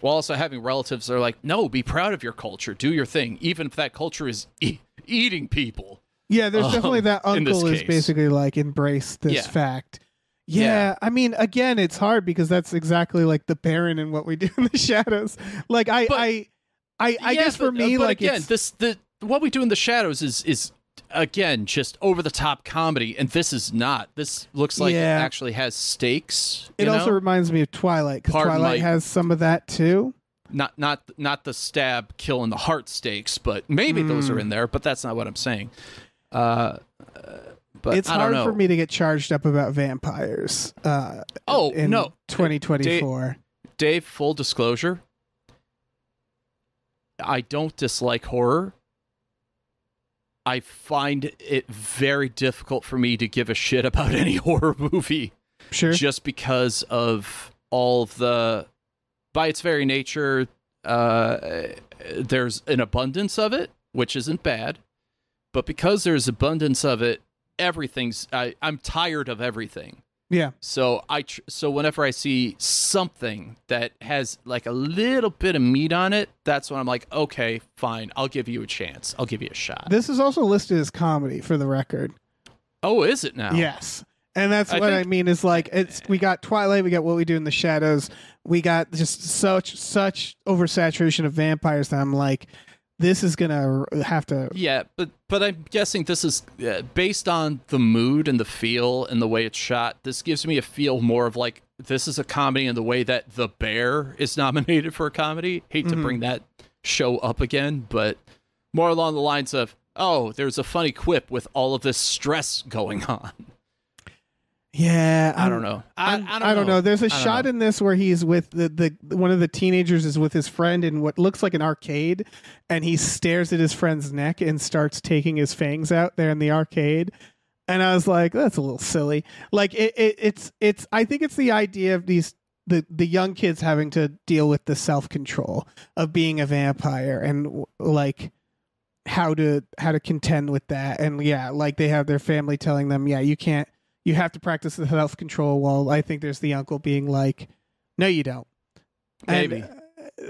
S3: while also having relatives that are like, no, be proud of your culture, do your thing, even if that culture is e- eating people.
S4: Yeah, there's
S3: um,
S4: definitely that uncle is
S3: case.
S4: basically like embrace this
S3: Yeah.
S4: fact. Yeah,
S3: Yeah.
S4: I mean, again, it's hard because that's exactly like the Baron and what we do in the shadows. Like I,
S3: But-
S4: I, I, I
S3: Yeah,
S4: guess for
S3: but-
S4: me,
S3: uh, but
S4: like
S3: again,
S4: it's,
S3: this the what we do in the shadows is is again just over the top comedy, and this is not. This looks like
S4: Yeah.
S3: it actually has stakes.
S4: it also reminds me of Twilight because Twilight
S3: my-
S4: has some of that too.
S3: not not not the stab, kill, and the heart stakes, but maybe those
S4: Mm.
S3: are in there. But that's not what I'm saying. Uh, uh, but
S4: it's
S3: I don't
S4: hard
S3: know.
S4: for me to get charged up about vampires. Uh,
S3: Oh
S4: in
S3: no,
S4: 2024.
S3: Dave. Full disclosure. I don't dislike horror. I find it very difficult for me to give a shit about any horror movie.
S4: Sure.
S3: just because of all of the by its very nature uh there's an abundance of it which isn't bad but because there's abundance of it everything's I, i'm tired of everything
S4: Yeah.
S3: so i tr- so whenever i see something that has like a little bit of meat on it that's when i'm like okay fine i'll give you a chance i'll give you a shot
S4: This is also listed as comedy for the record.
S3: oh is it now
S4: Yes. And that's
S3: I
S4: what I mean is like it's we got Twilight, we got what we do in the shadows, we got just such such oversaturation of vampires that I'm like, this is gonna have to
S3: Yeah, but but I'm guessing this is uh, based on the mood and the feel and the way it's shot. This gives me a feel more of like this is a comedy in the way that The Bear is nominated for a comedy. Hate to
S4: Mhm.
S3: bring that show up again, but more along the lines of oh, there's a funny quip with all of this stress going on.
S4: Yeah,
S3: I don't know. I,
S4: I'm-
S3: I don't,
S4: know. There's a shot
S3: know.
S4: in this where he's with the, the one of the teenagers is with his friend in what looks like an arcade, and he stares at his friend's neck and starts taking his fangs out there in the arcade. And I was like, that's a little silly. Like it, it it's it's I think it's the idea of these the the young kids having to deal with the self control of being a vampire and like how to how to contend with that. And yeah, like they have their family telling them, yeah, you can't you have to practice the self control. While I think there's the uncle being like, no, you don't. And,
S3: Maybe.
S4: uh,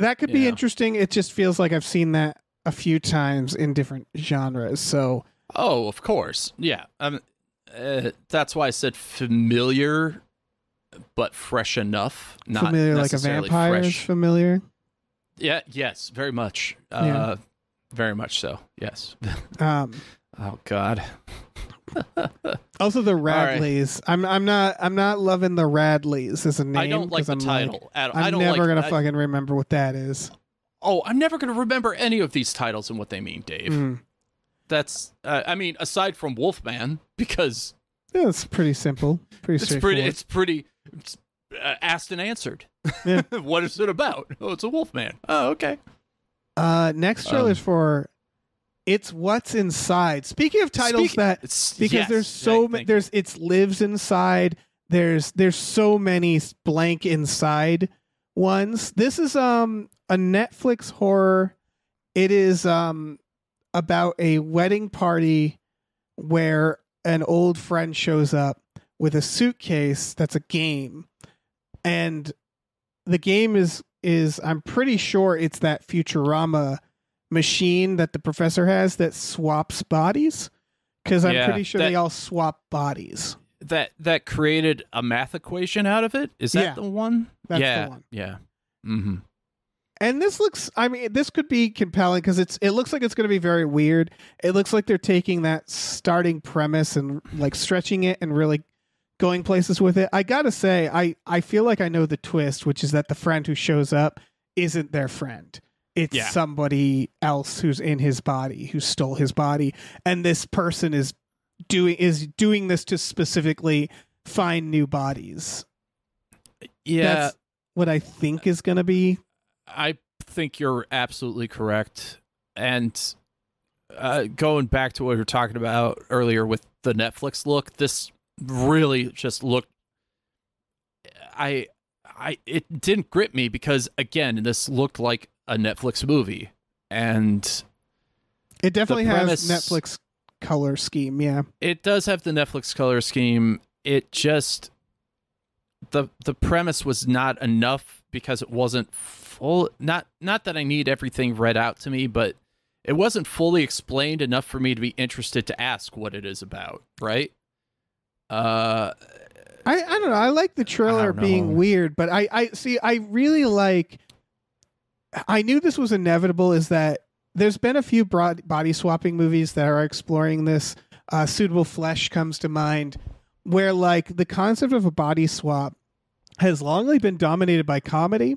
S4: that could be interesting. It just feels like I've seen that a few times in different genres. So
S3: Oh, of course. Yeah. Um, uh, that's why I said familiar, but fresh enough. Not
S4: familiar like a vampire is
S3: fresh.
S4: familiar.
S3: Yeah. Yes. Very much. Uh,
S4: Yeah.
S3: Very much so. Yes.
S4: Um,
S3: oh God.
S4: also the
S3: right.
S4: Radleys. I'm I'm not I'm not loving the Radleys as a name.
S3: I don't like the
S4: I'm
S3: title. at-
S4: I'm
S3: I don't
S4: never
S3: like,
S4: gonna
S3: I-
S4: fucking remember what that is.
S3: Oh, I'm never gonna remember any of these titles and what they mean, Dave.
S4: Mm.
S3: That's. Uh, I mean, aside from Wolfman, because
S4: Yeah, it's pretty simple. Pretty
S3: it's pretty. It's pretty. It's, uh, asked and answered.
S4: Yeah.
S3: what is it about? Oh, it's a Wolfman. Oh, okay.
S4: Uh, next trailer is
S3: Um,
S4: for "It's What's Inside." Speaking of titles that, because
S3: yes,
S4: there's so many,
S3: you.
S4: there's it's lives inside. There's there's so many blank inside ones. This is um a Netflix horror. It is um about a wedding party where an old friend shows up with a suitcase that's a game and the game is is I'm pretty sure it's that Futurama machine that the professor has that swaps bodies because I'm
S3: Yeah,
S4: pretty sure
S3: that-
S4: they all swap bodies.
S3: that that created a math equation out of it. Is that
S4: Yeah.
S3: the one?
S4: That's the
S3: yeah.
S4: one.
S3: Yeah. Mm-hmm.
S4: And this looks I mean this could be compelling cuz it's it looks like it's going to be very weird. It looks like they're taking that starting premise and like stretching it and really going places with it. I got to say I I feel like I know the twist which is that the friend who shows up isn't their friend. It's
S3: Yeah.
S4: somebody else who's in his body who stole his body and this person is doing is doing this to specifically find new bodies.
S3: Yeah.
S4: That's what I think is going to be
S3: I think you're absolutely correct. And uh, going back to what we were talking about earlier with the Netflix look, this really just looked. I, I, it didn't grip me because again, this looked like a Netflix movie, and
S4: It definitely
S3: premise-
S4: has Netflix color scheme, yeah.
S3: it does have the Netflix color scheme. It just, the the premise was not enough because it wasn't full. Not not that I need everything read out to me, but it wasn't fully explained enough for me to be interested to ask what it is about. Right? Uh,
S4: I, I don't know. I like the trailer being weird, but I, I see. I really like. I knew this was inevitable. Is that there's been a few broad body swapping movies that are exploring this. Uh, Suitable Flesh comes to mind, where like the concept of a body swap has longly been dominated by comedy.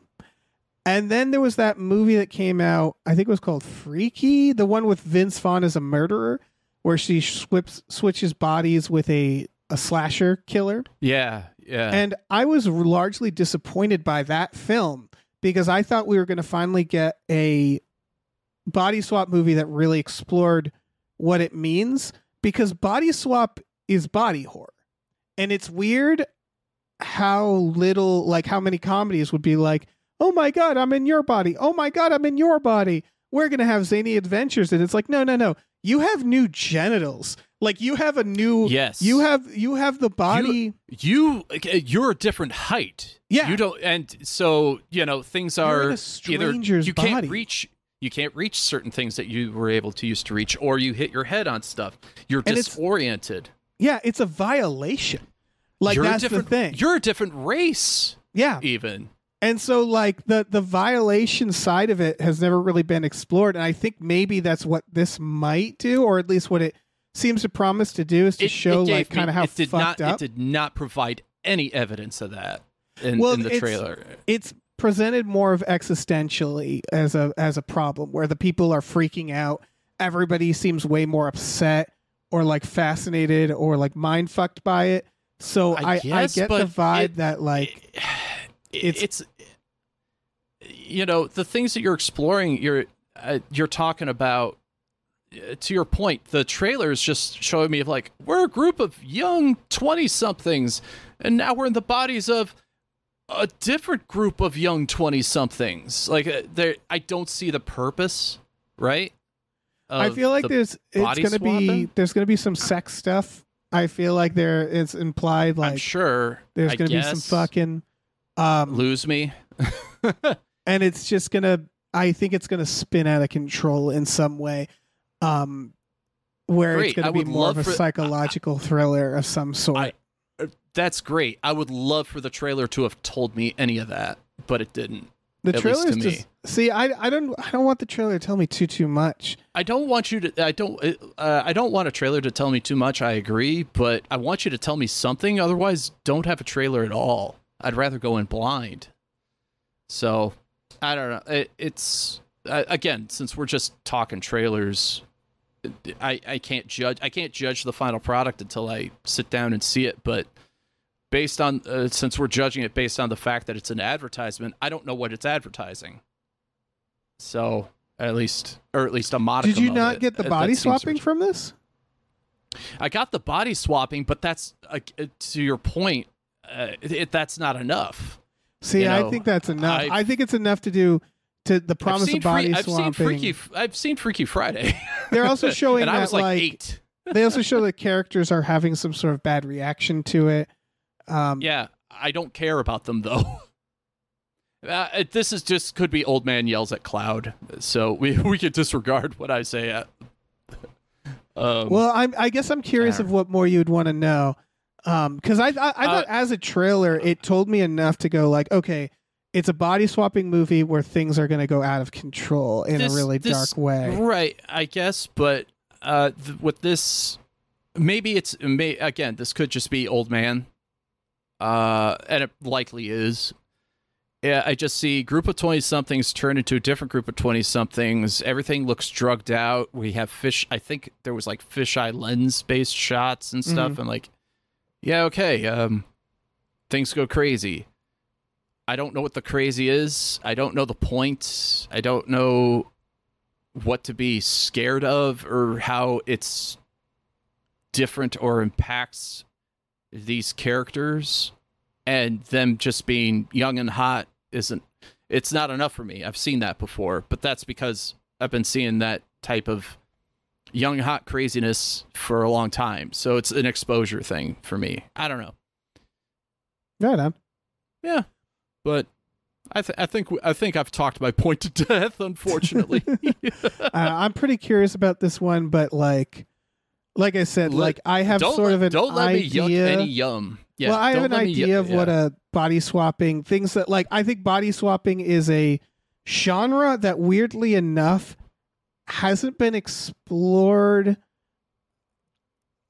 S4: And then there was that movie that came out. I think it was called Freaky, the one with Vince Vaughn as a murderer, where she swips, switches bodies with a a slasher killer.
S3: yeah, yeah.
S4: And I was largely disappointed by that film because I thought we were going to finally get a body swap movie that really explored what it means because body swap is body horror. And it's weird how little, like, how many comedies would be like, oh my God, I'm in your body. Oh my God, I'm in your body. We're going to have zany adventures. And it's like, no, no, no. You have new genitals. Like, you have a new.
S3: yes,
S4: You have you have the body.
S3: you you're a different height.
S4: Yeah.
S3: you don't, and so you know things
S4: You're in a
S3: either you
S4: body.
S3: can't reach you can't reach certain things that you were able to used to reach, or you hit your head on stuff. You're
S4: And it's-
S3: disoriented.
S4: Yeah, it's a violation. Like
S3: you're
S4: that's
S3: a different,
S4: the thing.
S3: You're a different race,
S4: yeah.
S3: even.
S4: And so like the the violation side of it has never really been explored and I think maybe that's what this might do or at least what it seems to promise to do is to
S3: It,
S4: show
S3: it
S4: like kind of how
S3: it did
S4: fucked
S3: not
S4: up.
S3: it did not provide any evidence of that in,
S4: Well,
S3: in the
S4: it's-
S3: trailer.
S4: it's presented more of existentially as a as a problem where the people are freaking out everybody seems way more upset or like fascinated or like mind fucked by it so
S3: I
S4: i i, get the vibe
S3: it-
S4: that like
S3: It-
S4: it's-
S3: it's, you know the things that you're exploring you're uh, you're talking about to your point the trailer is just showing me of like we're a group of young 20 somethings and now we're in the bodies of a different group of young 20 somethings like uh, there i don't see the purpose right
S4: I feel like
S3: the-
S4: there's it's gonna be there's gonna be some sex stuff. I feel like there it's implied
S3: i'm
S4: like
S3: sure
S4: there's
S3: I
S4: gonna be some fucking um
S3: lose me
S4: and it's just gonna I think it's gonna spin out of control in some way. Um where
S3: Great.
S4: it's gonna be more of a
S3: for-
S4: psychological thriller of some sort.
S3: I- that's great i would love for the trailer to have told me any of that but it didn't
S4: the trailer
S3: to
S4: just
S3: me.
S4: see I I don't I don't want the trailer to tell me too too much.
S3: I don't want you to. I don't. Uh, I don't want a trailer to tell me too much. I agree, but I want you to tell me something. Otherwise, don't have a trailer at all. I'd rather go in blind. So, I don't know. It, it's uh, again, since we're just talking trailers, I I can't judge. I can't judge the final product until I sit down and see it. But based on uh, since we're judging it based on the fact that it's an advertisement, I don't know what it's advertising. So at least, or at least a modicum.
S4: Did you not
S3: it.
S4: get the body swapping from this?
S3: I got the body swapping, but that's uh, to your point. Uh, it, that's not enough.
S4: See,
S3: You
S4: I think that's enough.
S3: I've-
S4: I think it's enough to do to the promise
S3: I've seen
S4: of body
S3: Free- I've seen Freaky. I've seen Freaky Friday.
S4: They're also showing
S3: and I
S4: that,
S3: was like,
S4: like,
S3: eight.
S4: they also show that characters are having some sort of bad reaction to it. Um,
S3: Yeah, I don't care about them though. Uh, this is just could be old man yells at cloud, so we we could disregard what I say. At. Um,
S4: Well, I'm, I guess I'm curious of what more you'd want to know, because I, I, I
S3: Uh,
S4: thought as a trailer it told me enough to go like, okay, it's a body swapping movie where things are going to go out of control in
S3: This-
S4: a really
S3: this-
S4: dark way.
S3: Right, I guess, but uh, th- with this, maybe it's may again. This could just be old man, uh, and it likely is. Yeah, I just see group of twenty somethings turn into a different group of twenty somethings. Everything looks drugged out. We have fish. I think there was like fisheye lens based shots and stuff, and like, yeah, okay. Um, things go crazy. I don't know what the crazy is. I don't know the point. I don't know what to be scared of or how it's different or impacts these characters and them just being young and hot isn't it's not enough for me. I've seen that before, but that's because I've been seeing that type of young hot craziness for a long time. So it's an exposure thing for me. I don't know.
S4: Right on.
S3: Yeah, but I, th- I think I think I've talked my point to death. Unfortunately,
S4: uh, I'm pretty curious about this one, but like, like I said,
S3: Let-
S4: like I have sort
S3: let,
S4: of an
S3: don't let
S4: idea.
S3: me yuck any yum. Yeah,
S4: well, I have an idea
S3: yuck-
S4: of what
S3: yeah.
S4: a body swapping things that like I think body swapping is a genre that weirdly enough hasn't been explored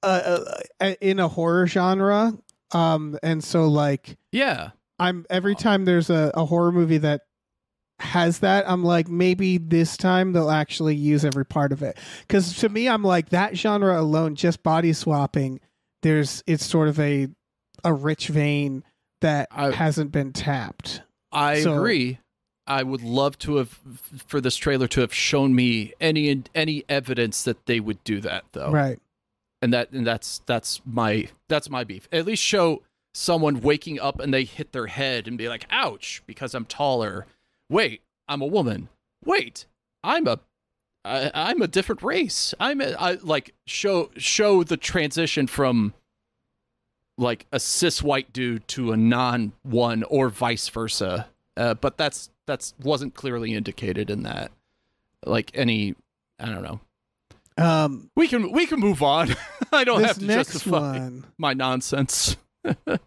S4: uh, uh, in a horror genre. Um, and so like
S3: yeah.
S4: I'm every time there's a, a horror movie that has that, I'm like, maybe this time they'll actually use every part of it. Because to me, I'm like that genre alone, just body swapping. There's it's sort of a a rich vein that
S3: I-
S4: hasn't been tapped.
S3: I
S4: So-
S3: agree. I would love to have for this trailer to have shown me any any evidence that they would do that though.
S4: Right.
S3: And that and that's that's my that's my beef. At least show someone waking up and they hit their head and be like, "Ouch," because I'm taller. Wait, I'm a woman. Wait, I'm a I, I'm a different race. I'm a, I like show show the transition from like a cis white dude to a non one or vice versa. Uh, but that's that's wasn't clearly indicated in that. Like any, I don't know.
S4: Um,
S3: We can we can move on. I don't have to justify
S4: one,
S3: my nonsense.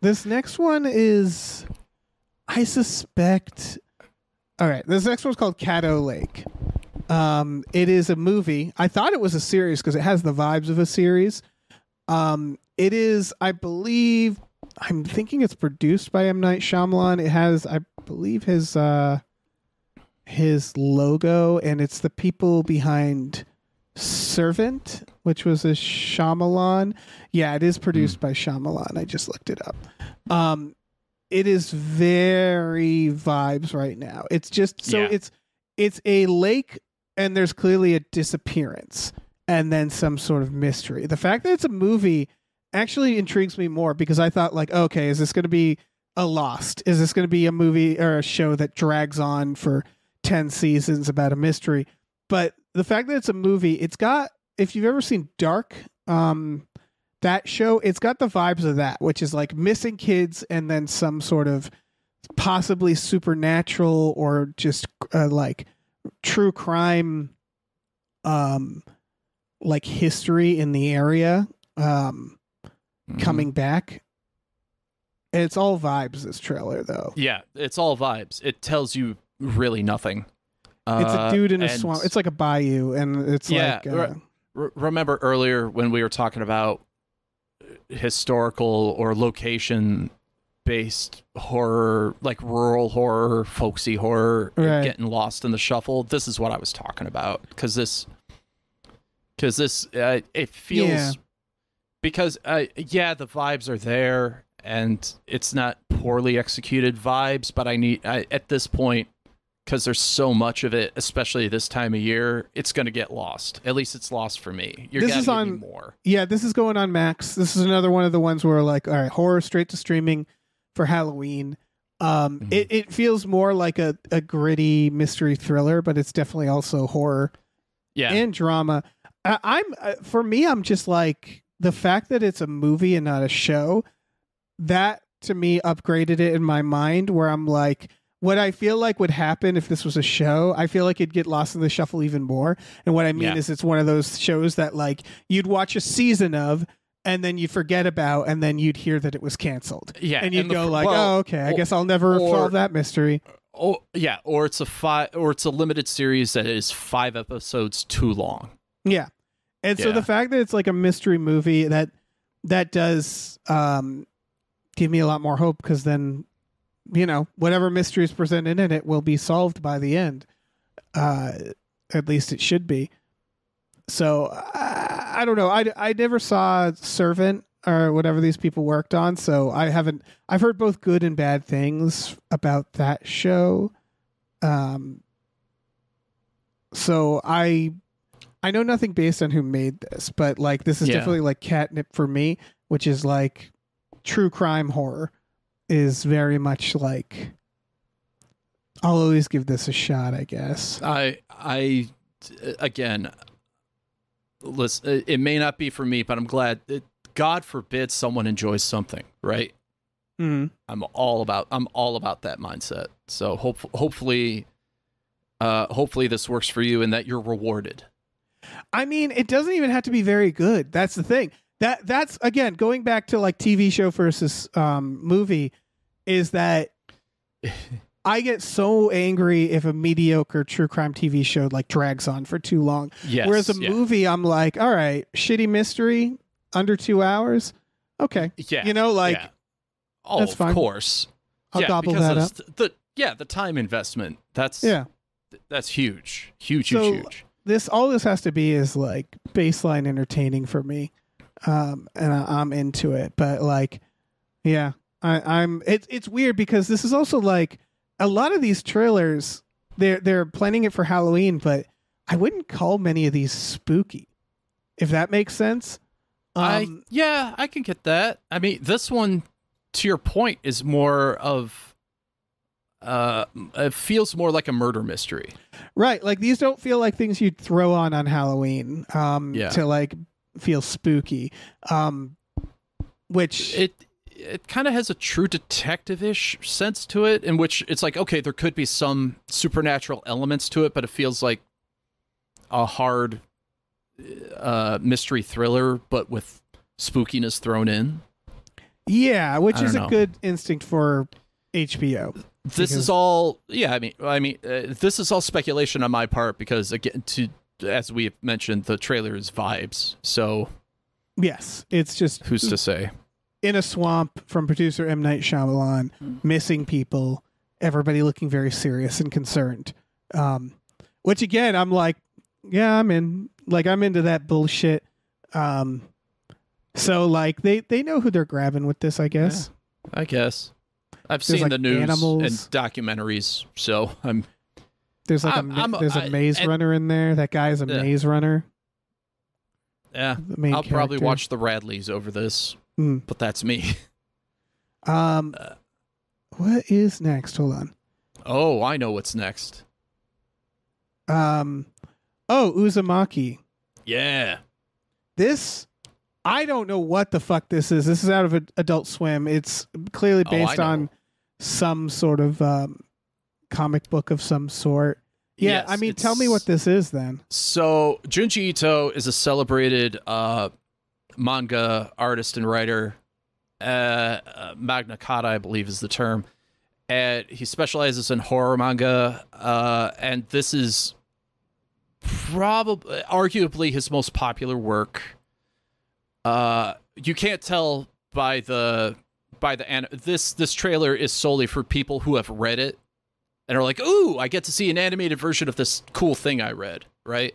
S4: This next one is, I suspect. All right, this next one's called Caddo Lake. Um, it is a movie. I thought it was a series because it has the vibes of a series. Um, it is, I believe, I'm thinking it's produced by M Night Shyamalan. It has, I believe, his uh, his logo, and it's the people behind Servant, which was a Shyamalan. Yeah, it is produced by Shyamalan. I just looked it up. Um, it is very vibes right now. It's just so
S1: Yeah.
S4: it's it's a lake and there's clearly a disappearance and then some sort of mystery. The fact that it's a movie actually intrigues me more because I thought like, okay, is this going to be a Lost? Is this going to be a movie or a show that drags on for 10 seasons about a mystery? But the fact that it's a movie, it's got if you've ever seen Dark, um that show, it's got the vibes of that, which is like missing kids and then some sort of possibly supernatural or just uh, like true crime um like history in the area um
S3: Mm-hmm.
S4: coming back it's all vibes this trailer though
S3: Yeah, it's all vibes. It tells you really nothing.
S4: It's a
S3: Uh,
S4: dude in a swamp it's like a bayou and it's
S3: Yeah,
S4: like uh,
S3: re- remember earlier when we were talking about historical or location based horror, like rural horror, folksy horror,
S4: Right.
S3: getting lost in the shuffle. This is what I was talking about because this, because this, uh, it feels
S4: Yeah.
S3: because uh, yeah, the vibes are there and it's not poorly executed vibes, but I need I, at this point. Because there's so much of it, especially this time of year, it's going to get lost. At least it's lost for me. You're
S4: This is
S3: to give me
S4: on-
S3: more.
S4: yeah this is going on max this is another one of the ones where like all right horror straight to streaming for halloween um
S3: Mhm.
S4: it, it feels more like a, a gritty mystery thriller but it's definitely also horror
S3: Yeah,
S4: and drama. I, I'm uh, for me, I'm just like the fact that it's a movie and not a show. That to me upgraded it in my mind, where I'm like, what I feel like would happen if this was a show. I feel like it'd get lost in the shuffle even more. And what I mean
S3: Yeah.
S4: is, it's one of those shows that like you'd watch a season of. And then you'd forget about, and then you'd hear that it was canceled,
S3: yeah,
S4: and you'd
S3: the
S4: go
S3: fr-
S4: like,
S3: well,
S4: "Oh, okay, I
S3: or-
S4: guess I'll never
S3: or-
S4: solve that mystery."
S3: Oh, yeah, or it's a five, or it's a limited series that is five episodes too long.
S4: Yeah. And so the fact that it's like a mystery movie that that does um give me a lot more hope because then you know whatever mystery is presented in it will be solved by the end. Uh at least it should be. So I, I don't know. I I never saw Servant or whatever these people worked on, so I haven't I've heard both good and bad things about that show. Um so I I know nothing based on who made this, but like this is
S3: Yeah.
S4: definitely like catnip for me, which is like true crime horror is very much like I'll always give this a shot, I guess.
S3: I, I, again, listen, it may not be for me, but I'm glad. It, God forbid someone enjoys something, right?
S4: Mhm.
S3: I'm all about I'm all about that mindset. So hope, hopefully uh hopefully this works for you and that you're rewarded.
S4: I mean, it doesn't even have to be very good. That's the thing. That that's again going back to like TV show versus um, movie, is that I get so angry if a mediocre true crime TV show like drags on for too long.
S3: Yes.
S4: Whereas a
S3: yeah.
S4: movie, I'm like, all right, shitty mystery under two hours. Okay,
S3: Yeah.
S4: you know, like
S3: yeah. oh,
S4: that's
S3: of course.
S4: I'll
S3: yeah,
S4: gobble that up.
S3: th- The yeah, the time investment. That's
S4: Yeah.
S3: that's huge. Huge,
S4: So-
S3: huge, huge.
S4: this all this has to be is like baseline entertaining for me um and I, i'm into it but like yeah i i'm it's it's weird because this is also like a lot of these trailers they're they're planning it for halloween but i wouldn't call many of these spooky if that makes sense
S3: I
S4: um
S3: yeah, I can get that. I mean, this one, to your point, is more of. Uh, it feels more like a murder mystery.
S4: right like these don't feel like things you'd throw on on halloween um
S3: Yeah.
S4: to like feel spooky um which
S3: It it kind of has a true detective-ish sense to it, in which it's like, okay, there could be some supernatural elements to it, but it feels like a hard uh, mystery thriller, but with spookiness thrown in.
S4: Yeah, which is
S3: don't
S4: a good instinct for HBO.
S3: This
S4: Because-
S3: is all, yeah. I mean, I mean, uh, this is all speculation on my part because, again, to as we mentioned, the trailer is vibes. So
S4: Yes, it's just
S3: who's to say?
S4: In a swamp from producer M Night Shyamalan, missing people, everybody looking very serious and concerned. Um, which again, I'm like, yeah, I'm in. Like, I'm into that bullshit. Um, so like they they know who they're grabbing with this, I guess.
S3: I guess I've
S4: There's,
S3: seen
S4: like,
S3: the news
S4: animals.
S3: and documentaries, so I'm
S4: There's like a
S3: I'm-
S4: ma-
S3: I'm-
S4: there's a
S3: I-
S4: maze
S3: and-
S4: runner in there. That guy's a
S3: Yeah.
S4: maze runner.
S3: yeah.
S4: The main
S3: I'll probably watch the Radleys over this,
S4: Hmm.
S3: but that's me.
S4: Um,
S3: Uh,
S4: what is next? Hold on.
S3: Oh, I know what's next.
S4: Um, oh, Uzumaki.
S3: Yeah.
S4: This, I don't know what the fuck this is. This is out of a, Adult Swim. It's clearly
S3: Oh,
S4: based
S3: know.
S4: on some sort of um, comic book of some sort. Yeah,
S3: Yes,
S4: I mean, tell me what this is then.
S3: So Junji Ito is a celebrated uh, manga artist and writer. Uh, uh, mangaka, I believe, is the term. And he specializes in horror manga. Uh, and this is probably, arguably, his most popular work. Uh, you can't tell by the by the an- this this trailer is solely for people who have read it and are like, "Ooh, I get to see an animated version of this cool thing I read." Right?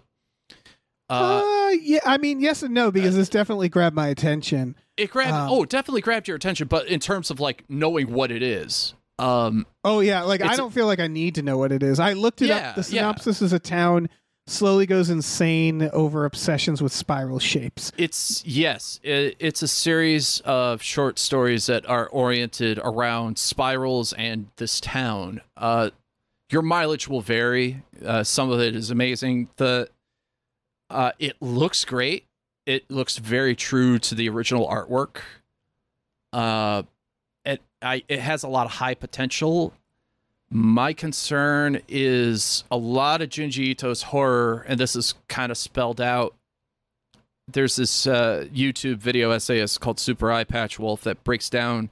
S3: Uh,
S4: Uh, yeah, I mean, yes and no because this definitely grabbed my attention.
S3: it grabbed.
S4: um,
S3: oh, it definitely grabbed your attention, but in terms of like knowing what it is, um,
S4: Oh yeah, like I don't feel like I need to know what it is. I looked it
S3: Yeah,
S4: up. The
S3: yeah.
S4: synopsis is a town slowly goes insane over obsessions with spiral shapes.
S3: It's yes, it, it's a series of short stories that are oriented around spirals and this town. Uh, your mileage will vary. Uh, some of it is amazing. The uh, it looks great. It looks very true to the original artwork. Uh, it I it has a lot of high potential. My concern is a lot of Junji Ito's horror, and this is kind of spelled out there's this uh, YouTube video essay essayist called Super Eyepatch Wolf that breaks down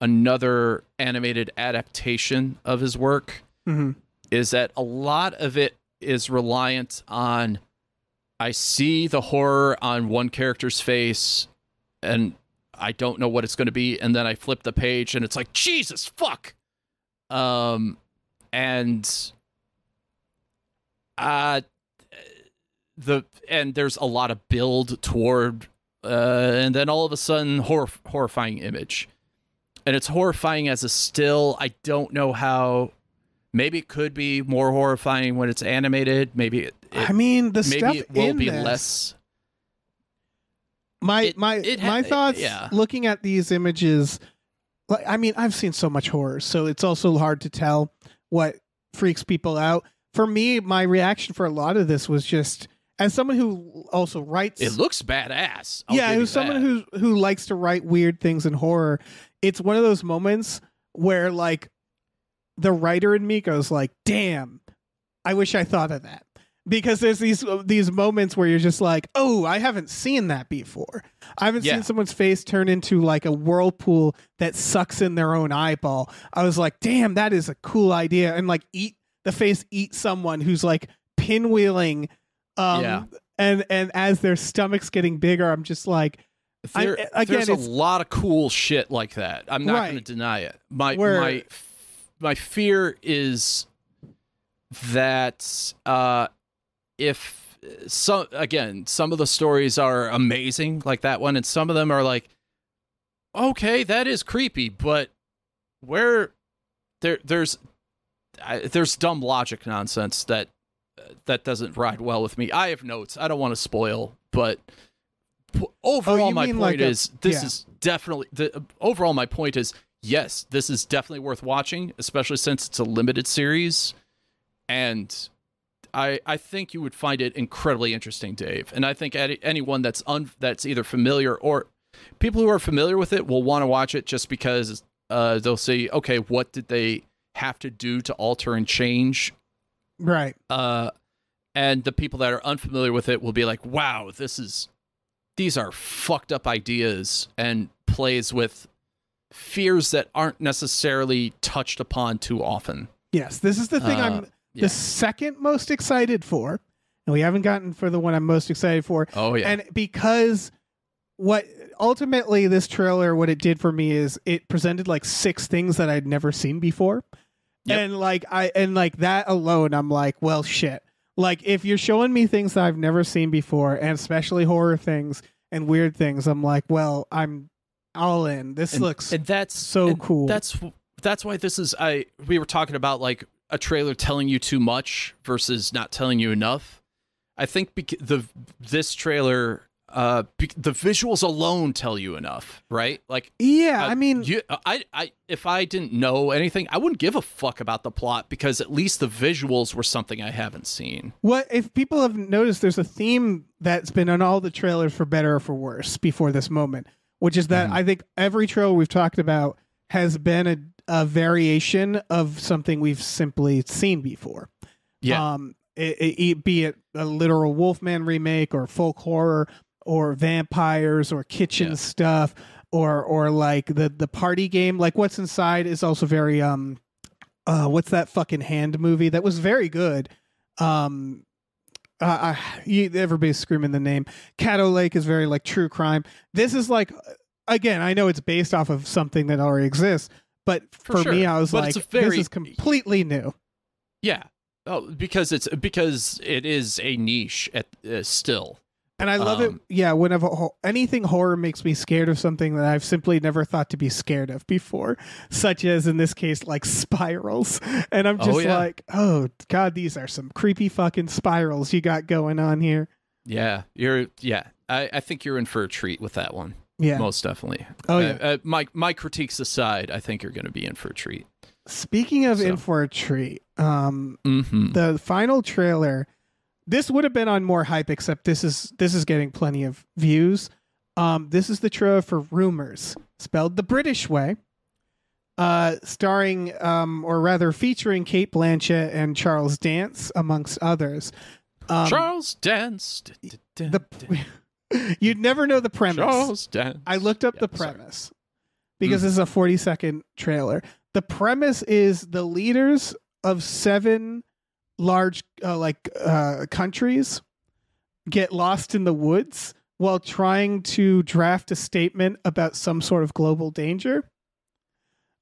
S3: another animated adaptation of his work.
S4: Mhm.
S3: Is that a lot of it is reliant on I see the horror on one character's face and I don't know what it's going to be and then I flip the page and it's like Jesus fuck. Um and uh the and there's a lot of build toward uh and then all of a sudden hor- horrifying image and it's horrifying as a still i don't know how maybe it could be more horrifying when it's animated maybe it,
S4: I mean, the
S3: maybe
S4: stuff
S3: it will be
S4: this,
S3: less
S4: My
S3: it-
S4: my
S3: it ha-
S4: my thoughts
S3: yeah.
S4: looking at these images. Like, I mean, I've seen so much horror, so it's also hard to tell what freaks people out. For me, my reaction for a lot of this was just as someone who also writes
S3: it looks badass I'll
S4: yeah, who's someone who who likes to write weird things in horror. it's one of those moments where like the writer in me goes like, "Damn, I wish I thought of that." Because there's these these moments where you're just like, "Oh, I haven't seen that before. I haven't
S3: Yeah.
S4: seen someone's face turn into like a whirlpool that sucks in their own eyeball." I was like, "Damn, that is a cool idea." And like eat the face eat someone who's like pinwheeling um
S3: Yeah.
S4: and and as their stomach's getting bigger, I'm just like, I-
S3: There,
S4: again,
S3: there's a lot of cool shit like that. I'm not going to deny it. My
S4: Where-
S3: my my fear is that uh, if some again, some of the stories are amazing, like that one, and some of them are like, okay, that is creepy, but where there there's I, there's dumb logic nonsense that that doesn't ride well with me. I have notes. I don't want to spoil, but p- oh, overall,
S4: Oh,
S3: my point
S4: like a-
S3: is this
S4: yeah.
S3: is definitely the overall. My point is yes, this is definitely worth watching, especially since it's a limited series, and I I think you would find it incredibly interesting, Dave. And I think any, anyone that's un, that's either familiar or people who are familiar with it will want to watch it just because uh, they'll say, okay, what did they have to do to alter and change
S4: right.
S3: uh, and the people that are unfamiliar with it will be like, "Wow, this is these are fucked up ideas," and plays with fears that aren't necessarily touched upon too often.
S4: Yes, this is the thing
S3: Uh,
S4: I'm
S3: yeah.
S4: the second most excited for, and we haven't gotten for the one I'm most excited for.
S3: Oh yeah,
S4: And because what ultimately this trailer, what it did for me is it presented like six things that I'd never seen before.
S3: Yep.
S4: And like I and like that alone, I'm like, well shit. Like if you're showing me things that I've never seen before, and especially horror things and weird things, I'm like, well, I'm all in. This
S3: and,
S4: looks
S3: and that's
S4: so cool.
S3: That's that's why this is. I we were talking about like a trailer telling you too much versus not telling you enough. I think bec- the this trailer, uh, bec- the visuals alone tell you enough, right? Like
S4: yeah.
S3: Uh,
S4: I mean,
S3: you, I, I, if I didn't know anything, I wouldn't give a fuck about the plot because at least the visuals were something I haven't seen.
S4: What if people have noticed? There's a theme that's been on all the trailers for better or for worse before this moment, which is that
S3: Mhm.
S4: I think every trailer we've talked about has been a, a variation of something we've simply seen before. Um, it, it, it- be it a literal Wolfman remake or folk horror or vampires or kitchen
S3: Yeah.
S4: stuff or or like the the party game. Like what's inside is also very um, uh, what's that fucking hand movie that was very good. Um, uh, I, you, everybody's screaming the name. Caddo Lake is very like true crime. This is like, again, I know it's based off of something that already exists, but
S3: For
S4: for,
S3: sure.
S4: me, I was
S3: But
S4: like,
S3: very-
S4: this is completely new.
S3: yeah. Oh, because it's because it is a niche at uh, still.
S4: And I love it.
S3: Um,
S4: Yeah, whenever anything horror makes me scared of something that I've simply never thought to be scared of before, such as in this case, like spirals. And I'm
S3: Oh,
S4: just
S3: yeah.
S4: like, oh god, these are some creepy fucking spirals you got going on here.
S3: Yeah, you're. Yeah, I, I think you're in for a treat with that one.
S4: Yeah.
S3: Most definitely.
S4: Oh,
S3: Uh,
S4: yeah.
S3: uh, my my critiques aside, I think you're going to be in for a treat.
S4: Speaking of in for a treat, um,
S3: Mm-hmm.
S4: the final trailer this would have been on more hype except this is this is getting plenty of views um this is the trailer for rumors spelled the british way uh starring um or rather featuring Cate Blanchett and charles dance amongst others um,
S3: Charles Dance.
S4: the you'd never know the premise. I looked up
S3: Yeah,
S4: the
S3: sorry.
S4: premise because this is a 40 second trailer. The premise is the leaders of seven large uh, like uh, countries get lost in the woods while trying to draft a statement about some sort of global danger.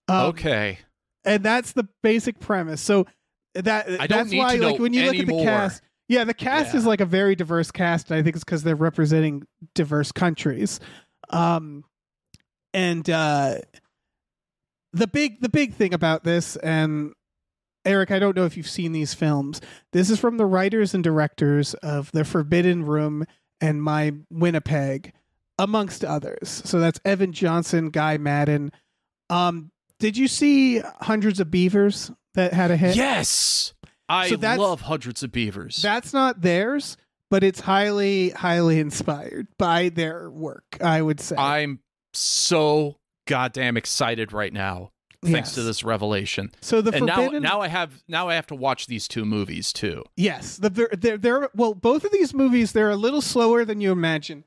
S4: Um,
S3: okay.
S4: and that's the basic premise. So that
S3: I don't
S4: that's
S3: need
S4: why
S3: to
S4: like when you look at the
S3: anymore.
S4: cast, yeah, the cast
S3: Yeah.
S4: is like a very diverse cast, and I think it's because they're representing diverse countries. Um, and uh, the big the big thing about this, and Erik, I don't know if you've seen these films. This is from the writers and directors of The Forbidden Room and My Winnipeg, amongst others. So that's Evan Johnson, Guy Maddin. Um, did you see Hundreds of Beavers that had a hit?
S3: Yes. I
S4: So
S3: love hundreds of beavers.
S4: That's not theirs, but it's highly, highly inspired by their work, I would say.
S3: I'm so goddamn excited right now thanks
S4: Yes.
S3: to this revelation.
S4: So the
S3: and now,
S4: forbidden
S3: now I have now I have to watch these two movies too.
S4: Yes, the they're, they're, they're well. Both of these movies they're a little slower than you imagine.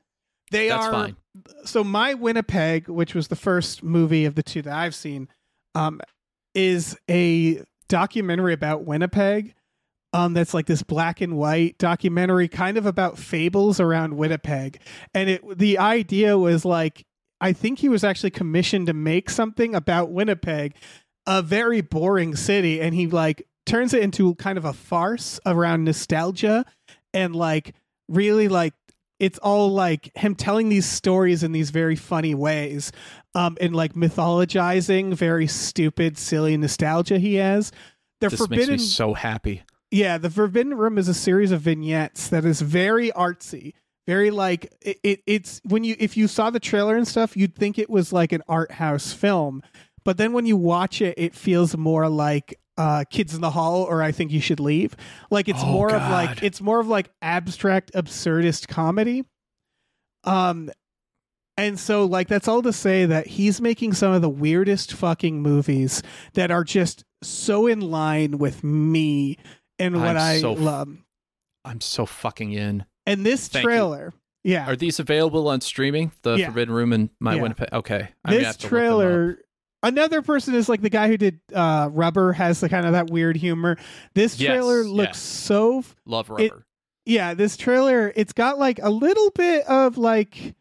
S4: They
S3: That's
S4: are
S3: fine.
S4: so. My Winnipeg, which was the first movie of the two that I've seen, um, is a documentary about Winnipeg. Um, that's like this black and white documentary, kind of about fables around Winnipeg, and it the idea was like I think he was actually commissioned to make something about Winnipeg, a very boring city, and he like turns it into kind of a farce around nostalgia and like really like it's all like him telling these stories in these very funny ways um and like mythologizing very stupid silly nostalgia he has the
S3: This
S4: forbidden
S3: makes me so happy.
S4: yeah, the Forbidden Room is a series of vignettes that is very artsy, very like it, it. It's when you if you saw the trailer and stuff, you'd think it was like an art house film, but then when you watch it, it feels more like uh, Kids in the Hall or I Think You Should Leave. Like it's
S3: Oh,
S4: more of like it's more of like abstract absurdist comedy. Um, and so like that's all to say that he's making some of the weirdest fucking movies that are just so in line with me and what
S3: I'm
S4: I
S3: so f-
S4: love.
S3: I'm so fucking in.
S4: And this
S3: Thank you.
S4: trailer, yeah,
S3: Are these available on streaming? The
S4: Yeah.
S3: Forbidden Room and My
S4: Yeah.
S3: Winnipeg. Okay, I'm
S4: this
S3: have to look them up.
S4: trailer. Another person is like the guy who did uh, Rubber has the kind of that weird humor. This trailer
S3: yeah.
S4: looks so
S3: Love
S4: it-
S3: Rubber.
S4: yeah this trailer it's got like a little bit of like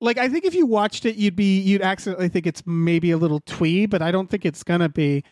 S4: like i think if you watched it you'd be you'd accidentally think it's maybe a little twee but i don't think it's gonna be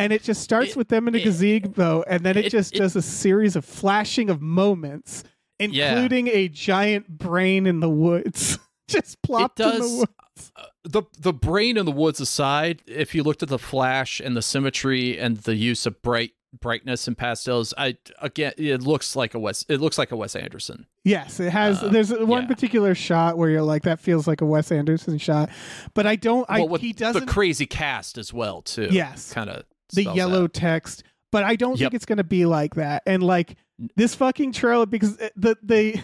S4: and it just starts
S3: It-
S4: with them in a
S3: it-
S4: gazebo and then it,
S3: it-
S4: just
S3: it-
S4: does a series of flashing of moments
S3: Yeah.
S4: including a giant brain in the woods just plopped in the
S3: does-
S4: woods
S3: the the brain in the woods aside, if you looked at the flash and the symmetry and the use of bright brightness and pastels, I again it looks like a Wes it looks like a Wes Anderson.
S4: Yes, it has.
S3: Uh,
S4: there's one
S3: yeah.
S4: particular shot where you're like, that feels like a Wes Anderson shot, but I don't. I
S3: well, with
S4: he doesn't.
S3: crazy cast as well too.
S4: Yes.
S3: kind of
S4: the yellow text, but I don't
S3: Yep.
S4: think it's going to be like that. And like this fucking trailer, because the the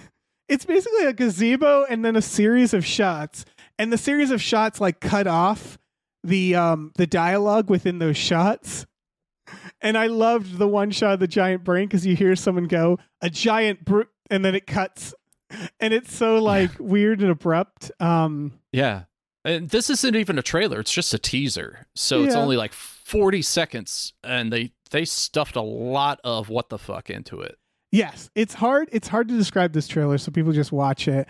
S4: it's basically a gazebo and then a series of shots, and the series of shots like cut off the um the dialogue within those shots. And I loved the one shot of the giant brain because you hear someone go a giant br- and then it cuts, and it's so like weird and abrupt. Um,
S3: Yeah. And this isn't even a trailer, it's just a teaser. So it's only like 40 seconds and they they stuffed a lot of what the fuck into it.
S4: Yes, it's hard. It's hard to describe this trailer, so people just watch it.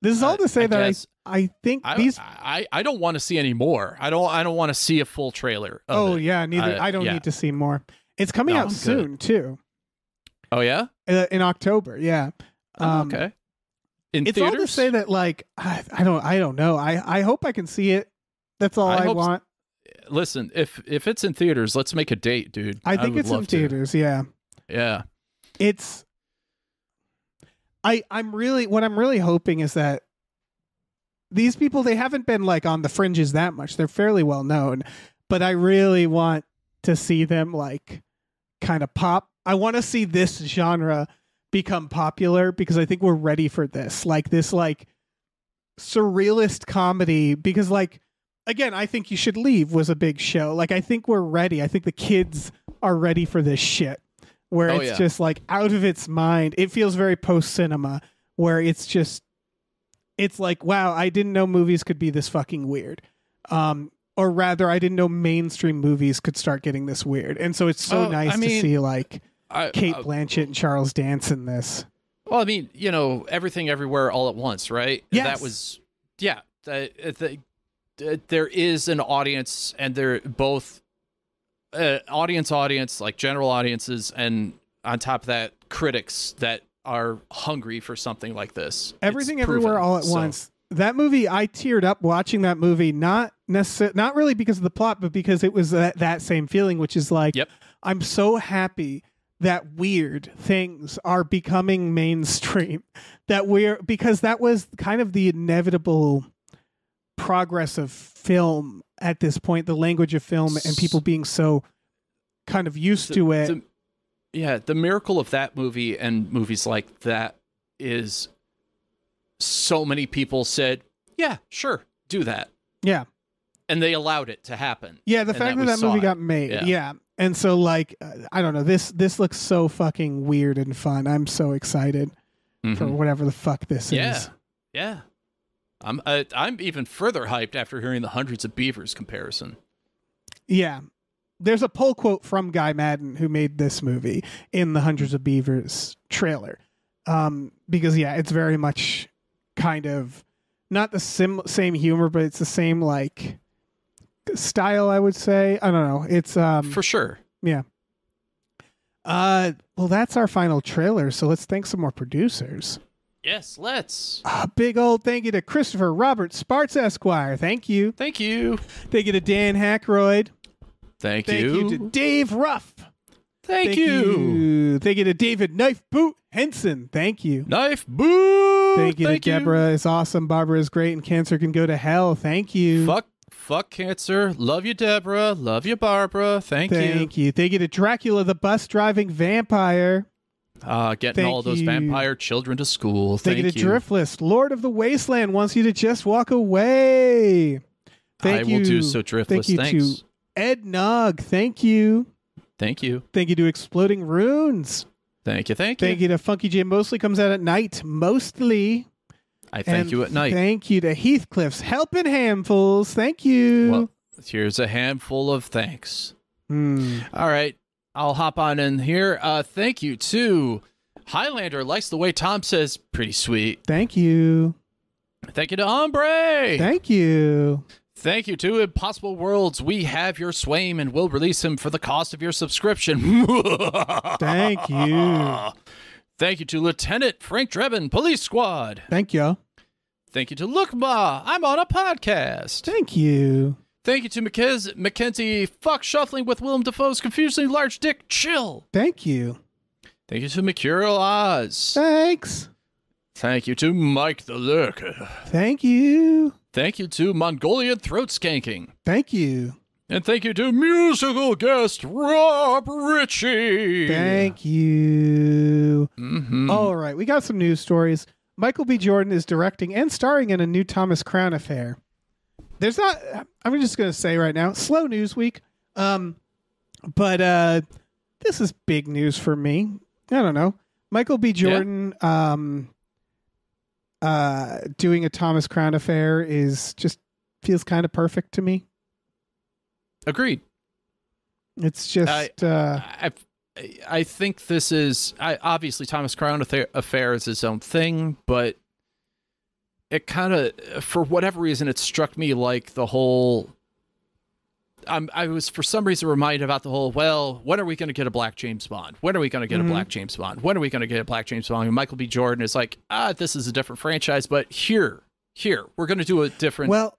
S4: This is all
S3: Uh,
S4: to say
S3: I
S4: that I
S3: guess-
S4: I think
S3: I,
S4: these.
S3: I, I don't want to see any more. I don't I don't want to see a full trailer. Of
S4: Oh
S3: it.
S4: yeah, neither.
S3: I-
S4: I don't
S3: yeah.
S4: need to see more. It's coming
S3: No,
S4: out soon too,
S3: Oh yeah?
S4: uh, in October. Yeah.
S3: Oh,
S4: Um,
S3: okay. In
S4: It's
S3: theaters?
S4: all to say that like I, I don't I don't know. I I hope I can see it. That's all
S3: I
S4: I,
S3: hope s-
S4: want.
S3: Listen, if if it's in theaters, let's make a date, dude.
S4: I think it's in
S3: love to.
S4: theaters. Yeah.
S3: Yeah.
S4: It's. I I'm really what I'm really hoping is that these people they haven't been like on the fringes that much. They're fairly well known, but I really want to see them like kind of pop. I want to see this genre become popular because I think we're ready for this. Like this like surrealist comedy because like again, I think you should leave was a big show. Like I think we're ready. I think the kids are ready for this shit. Where
S3: Oh,
S4: it's
S3: yeah.
S4: just like out of its mind. It feels very post cinema where it's just it's like, wow, I didn't know movies could be this fucking weird. Um or rather I didn't know mainstream movies could start getting this weird. And so it's so
S3: Oh,
S4: nice
S3: I
S4: to see like
S3: I,
S4: Cate
S3: uh,
S4: Blanchett and Charles Dance in this.
S3: well, I mean, you know, everything everywhere all at once, right?
S4: Yes.
S3: That was yeah, the, the, there is an audience and they're both uh, audience audience like general audiences and on top of that critics that are hungry for something like this
S4: Everything everywhere all at
S3: So-
S4: once. That movie, I teared up watching that movie. Not necessarily, not really because of the plot, but because it was that, that same feeling, which is like,
S3: Yep.
S4: I'm so happy that weird things are becoming mainstream. That we're because that was kind of the inevitable progress of film at this point, the language of film, and people being so kind of used
S3: The-
S4: to it.
S3: the- yeah, the miracle of that movie and movies like that is so many people said, "Yeah, sure, do that."
S4: yeah,
S3: and they allowed it to happen.
S4: Yeah, the fact
S3: that
S4: that that movie
S3: it.
S4: got made.
S3: Yeah.
S4: Yeah. And so like uh, I don't know, this this looks so fucking weird and fun. I'm so excited for
S3: Mhm.
S4: whatever the fuck this
S3: Yeah.
S4: is.
S3: Yeah. I'm uh, I'm even further hyped after hearing the hundreds of beavers comparison.
S4: Yeah. There's a poll quote from Guy Maddin who made this movie in the Hundreds of Beavers trailer. Um, because yeah, it's very much kind of not the sim- same humor, but it's the same like style, I would say. I don't know. It's um
S3: For sure. Yeah.
S4: Uh well that's our final trailer, so let's thank some more producers.
S3: Yes, let's.
S4: A big old thank you to Christopher Robert Sparts Esquire. Thank you.
S3: Thank you.
S4: Thank you to Dan Hackroyd.
S3: Thank,
S4: Thank
S3: you.
S4: Thank you to Dave Ruff.
S3: Thank, you.
S4: Thank you to David Knife Boot Henson. Thank you.
S3: Knife boo.
S4: Thank you to Deborah is awesome. Barbara is great, and cancer can go to hell. Thank you.
S3: Fuck, fuck cancer. Love you, Deborah. Love you, Barbara. Thank, you.
S4: Thank you. Thank you to Dracula, the bus driving vampire.
S3: Uh, getting
S4: Thank
S3: all those
S4: you.
S3: vampire children to school.
S4: Thank,
S3: Thank,
S4: you to Driftless. Lord of the Wasteland wants you to just walk away. Thank
S3: I
S4: you.
S3: will do so, Driftless.
S4: Thank you
S3: Thanks.
S4: to Ed Nog. Thank you.
S3: Thank you.
S4: Thank you to Exploding Runes.
S3: Thank you. Thank you.
S4: Thank you to Funky J. Mostly comes out at night. Mostly.
S3: I thank
S4: And
S3: you at night.
S4: Thank you to Heathcliff's Helping Handfuls. Thank you.
S3: well, here's a handful of thanks.
S4: Hmm.
S3: All right. I'll hop on in here. Uh, thank you to Highlander. Likes the way Tom says pretty sweet.
S4: Thank you.
S3: Thank you to Ombre.
S4: Thank you.
S3: Thank you to Impossible Worlds. We have your Swaim and will release him for the cost of your subscription.
S4: Thank you.
S3: Thank you to Lieutenant Frank Drebin, Police Squad.
S4: Thank you.
S3: Thank you to Lookma. I'm on a podcast.
S4: Thank you.
S3: Thank you to Mackenzie, Mackenzie Fuck Shuffling with Willem Dafoe's confusingly large dick. Chill.
S4: Thank you.
S3: Thank you to Mercurial Oz.
S4: Thanks.
S3: Thank you to Mike the Lurker.
S4: Thank you.
S3: Thank you to Mongolian Throat Skanking.
S4: Thank you.
S3: And thank you to musical guest Rob Ritchie.
S4: Thank you.
S3: Mhm.
S4: All right, we got some news stories. Michael B. Jordan is directing and starring in a new Thomas Crown affair. There's not. I'm just going to say right now, slow news week. Um, but uh, this is big news for me. I don't know. Michael B. Jordan, um, uh, doing a Thomas Crown affair is just feels kind of perfect to me.
S3: Agreed.
S4: It's just, uh,
S3: I, I think this is I, obviously Thomas Crown affair, affair is his own thing, but it kind of, for whatever reason, it struck me like the whole. I'm, I was for some reason reminded about the whole. Well, when are we going to get a Black James Bond? When are we going to get
S4: Mhm.
S3: a Black James Bond? When are we going to get a Black James Bond? And Michael B. Jordan is like, ah, this is a different franchise, but here, here, we're going to do a different.
S4: well,